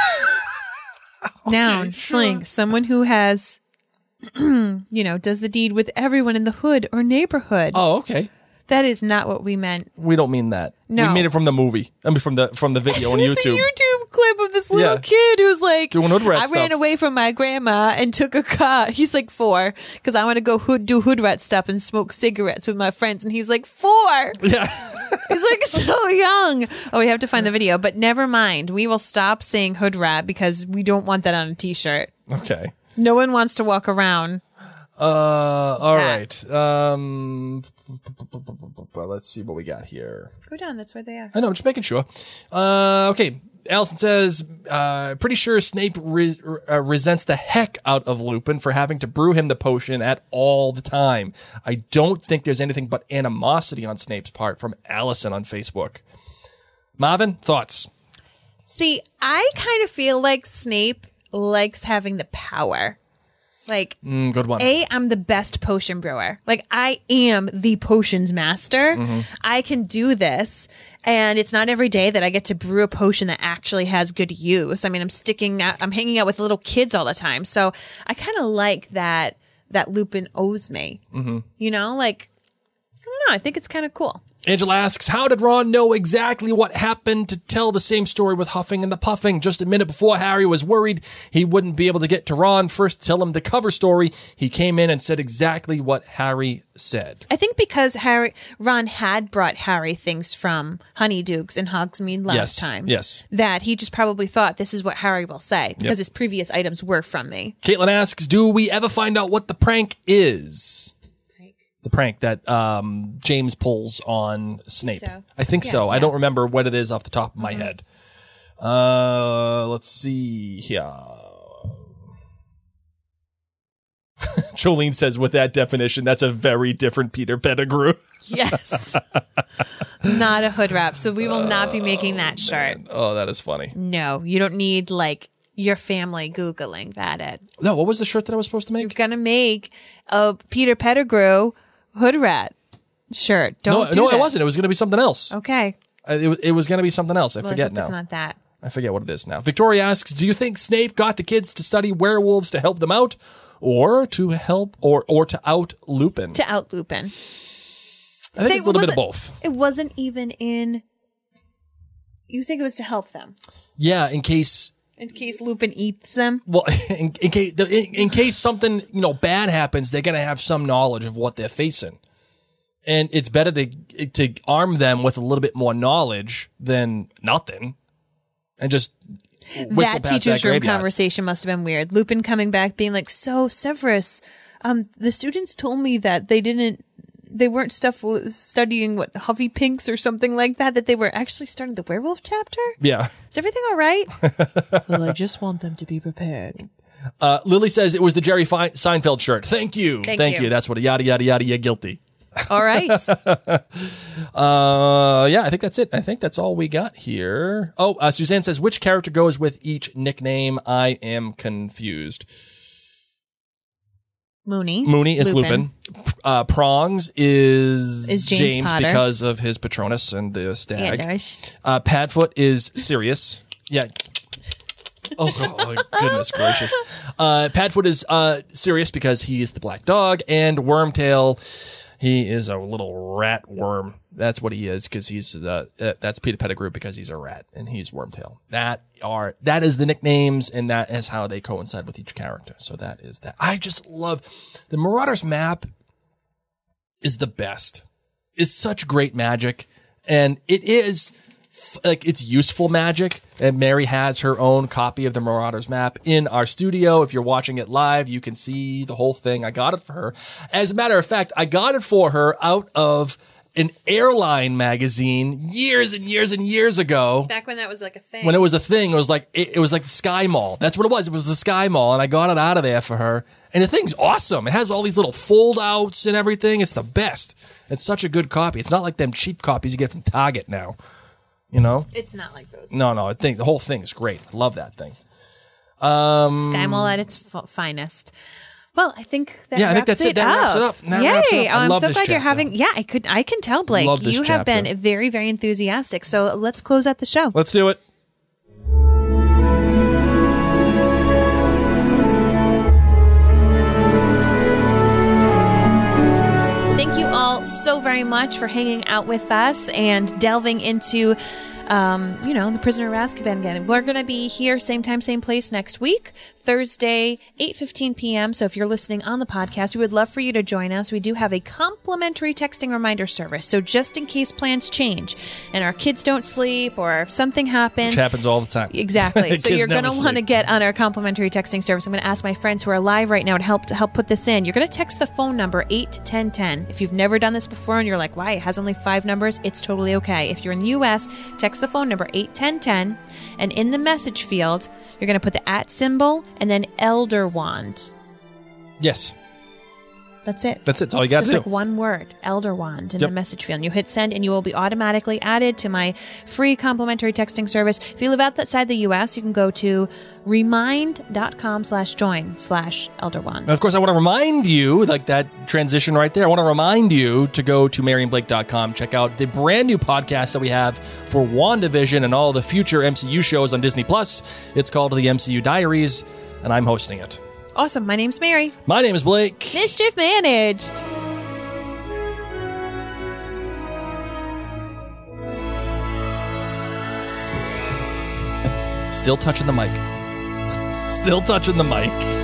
Speaker 1: Noun slang. Someone who has, you know, does the deed with everyone in the hood or neighborhood.
Speaker 2: Oh, okay.
Speaker 1: That is not what we meant.
Speaker 2: We don't mean that.
Speaker 1: No.
Speaker 2: we made it from the movie. I mean, from the from the video on
Speaker 1: It's
Speaker 2: YouTube.
Speaker 1: a YouTube clip of this little
Speaker 2: Yeah.
Speaker 1: kid who's like,
Speaker 2: Doing hood rat
Speaker 1: I ran
Speaker 2: stuff. away
Speaker 1: from my grandma and took a car. He's like four because I want to go hood do hood rat stuff and smoke cigarettes with my friends. And he's like four.
Speaker 2: Yeah.
Speaker 1: He's like so young. Oh, we have to find the video, but never mind. We will stop saying hood rat because we don't want that on a t-shirt.
Speaker 2: okay.
Speaker 1: No one wants to walk around.
Speaker 2: Uh, all right. Um, let's see what we got here.
Speaker 1: Go down. That's where they are.
Speaker 2: I know, I'm just making sure. Uh, okay. Allison says, uh, pretty sure Snape re- uh, resents the heck out of Lupin for having to brew him the potion at all the time. I don't think there's anything but animosity on Snape's part from Allison on Facebook. Marvin, thoughts?
Speaker 1: See, I kind of feel like Snape likes having the power. Like,
Speaker 2: Mm, good one.
Speaker 1: A, I'm the best potion brewer. Like, I am the potions master. I can do this. And it's not every day that I get to brew a potion that actually has good use. I mean, I'm sticking out, I'm hanging out with little kids all the time. So I kind of like that, that Lupin owes me. You know, like, I don't know. I think it's kind of cool.
Speaker 2: Angela asks, How did Ron know exactly what happened to tell the same story with Huffing and the Puffing? Just a minute before Harry was worried he wouldn't be able to get to Ron first to tell him the cover story, he came in and said exactly what Harry said.
Speaker 1: I think because Harry Ron had brought Harry things from Honeydukes and Hogsmeade last
Speaker 2: Yes,
Speaker 1: time.
Speaker 2: yes.
Speaker 1: That he just probably thought this is what Harry will say because his previous items were from me.
Speaker 2: Caitlin asks, Do we ever find out what the prank is? The prank that um, James pulls on Snape.
Speaker 1: so.
Speaker 2: I think
Speaker 1: Yeah,
Speaker 2: so. I don't remember what it is off the top of my head. Uh, let's see here. Jolene says, with that definition, that's a very different Peter Pettigrew.
Speaker 1: Yes. not a hood wrap. So we will not be making that shirt.
Speaker 2: Oh, that is funny.
Speaker 1: No, you don't need like your family Googling that. Ed.
Speaker 2: No, what was the shirt that I was supposed to make?
Speaker 1: You're going to make a Peter Pettigrew hood rat shirt. Don't
Speaker 2: No,
Speaker 1: do
Speaker 2: no,
Speaker 1: that.
Speaker 2: it wasn't. It was going to be something else.
Speaker 1: Okay.
Speaker 2: Uh, It, it was going to be something else. I
Speaker 1: Well, I
Speaker 2: forget
Speaker 1: hope
Speaker 2: now.
Speaker 1: it's not that.
Speaker 2: I forget what it is now. Victoria asks, "Do you think Snape got the kids to study werewolves to help them out, or to help, or or to out Lupin?"
Speaker 1: To out Lupin.
Speaker 2: I think
Speaker 1: They-
Speaker 2: it's a little bit of both.
Speaker 1: It wasn't even in. You think it was to help them
Speaker 2: Yeah, in case,
Speaker 1: in case Lupin eats them?
Speaker 2: well, in, in case in, in case something you know bad happens, they're gonna have some knowledge of what they're facing, and it's better to to arm them with a little bit more knowledge than nothing, and just
Speaker 1: that teacher's
Speaker 2: that
Speaker 1: room conversation must have been weird. Lupin coming back, being like, "So Severus, um, the students told me that they didn't." They weren't stuff studying what Hinkypunks or something like that. That they were actually starting the werewolf chapter.
Speaker 2: Yeah.
Speaker 1: Is everything all right? well, I just want them to be prepared.
Speaker 2: Uh, Lily says it was the Jerry Fe- Seinfeld shirt. Thank you.
Speaker 1: Thank you.
Speaker 2: That's what a yada yada yada. You're guilty.
Speaker 1: All right.
Speaker 2: Uh, yeah, I think that's it. I think that's all we got here. Oh, uh, Suzanne says which character goes with each nickname? I am confused.
Speaker 1: Moony.
Speaker 2: Moony is Lupin. Uh, Prongs is
Speaker 1: Is James Potter.
Speaker 2: because of his Patronus and the stag. Uh, Padfoot is Sirius. Yeah. Oh, oh, goodness gracious. Uh, Padfoot is uh, Sirius because he is the black dog, and Wormtail, he is a little rat worm. That's what he is because he's the uh, that's Peter Pettigrew because he's a rat and he's Wormtail. That are that is the nicknames and that is how they coincide with each character. So that is that. I just love the Marauders map is the best. It's such great magic, and it is like it's useful magic. And Mary has her own copy of the Marauders map in our studio. If you're watching it live, you can see the whole thing. I got it for her. As a matter of fact, I got it for her out of an airline magazine years and years and years ago.
Speaker 1: Back when that was like a thing.
Speaker 2: When it was a thing, it was like it, it was like the Sky Mall. That's what it was. It was the Sky Mall, and I got it out of there for her. And the thing's awesome. It has all these little fold outs and everything. It's the best. It's such a good copy. It's not like them cheap copies you get from Target now. You know?
Speaker 1: it's not like those.
Speaker 2: No, no. I think the whole thing is great. I love that thing.
Speaker 1: Um, Sky Mall at its f- finest. Well, I think that
Speaker 2: Yeah, I think that's it. That wraps it up. That
Speaker 1: Yay!
Speaker 2: it up. I
Speaker 1: Oh, I'm
Speaker 2: love
Speaker 1: so glad you're having. Yeah, I could. I can tell, Blake. You have
Speaker 2: chapter.
Speaker 1: been very, very enthusiastic. So let's close out the show.
Speaker 2: Let's do it.
Speaker 1: So very much for hanging out with us and delving into, um, you know, the Prisoner of Azkaban again. We're going to be here same time, same place next week, Thursday, 8.15 p.m. So if you're listening on the podcast, we would love for you to join us. We do have a complimentary texting reminder service. So just in case plans change and our kids don't sleep or something happens,
Speaker 2: Which happens all the time.
Speaker 1: Exactly. so you're going to want to get on our complimentary texting service. I'm going to ask my friends who are live right now to help to help put this in. You're going to text the phone number 81010. If you've never done this before and you're like, "Why? It has only 5 numbers." It's totally okay. If you're in the US, text the phone number 81010 and in the message field, you're going to put the at symbol and then elder wand.
Speaker 2: Yes.
Speaker 1: That's it.
Speaker 2: That's it. That's all you got to do.
Speaker 1: Just like one word, Elder Wand, in
Speaker 2: Yep.
Speaker 1: the message field. And you hit send, and you will be automatically added to my free complimentary texting service. If you live outside the U.S., you can go to remind.com slash join slash Elder Wand.
Speaker 2: Of course, I want to remind you, like that transition right there, I want to remind you to go to maryandblake.com, check out the brand new podcast that we have for WandaVision and all the future MCU shows on Disney Plus. It's called The MCU Diaries, and I'm hosting it.
Speaker 1: Awesome. My name's Mary.
Speaker 2: My name is Blake.
Speaker 1: Mischief managed.
Speaker 2: Still touching the mic. Still touching the mic.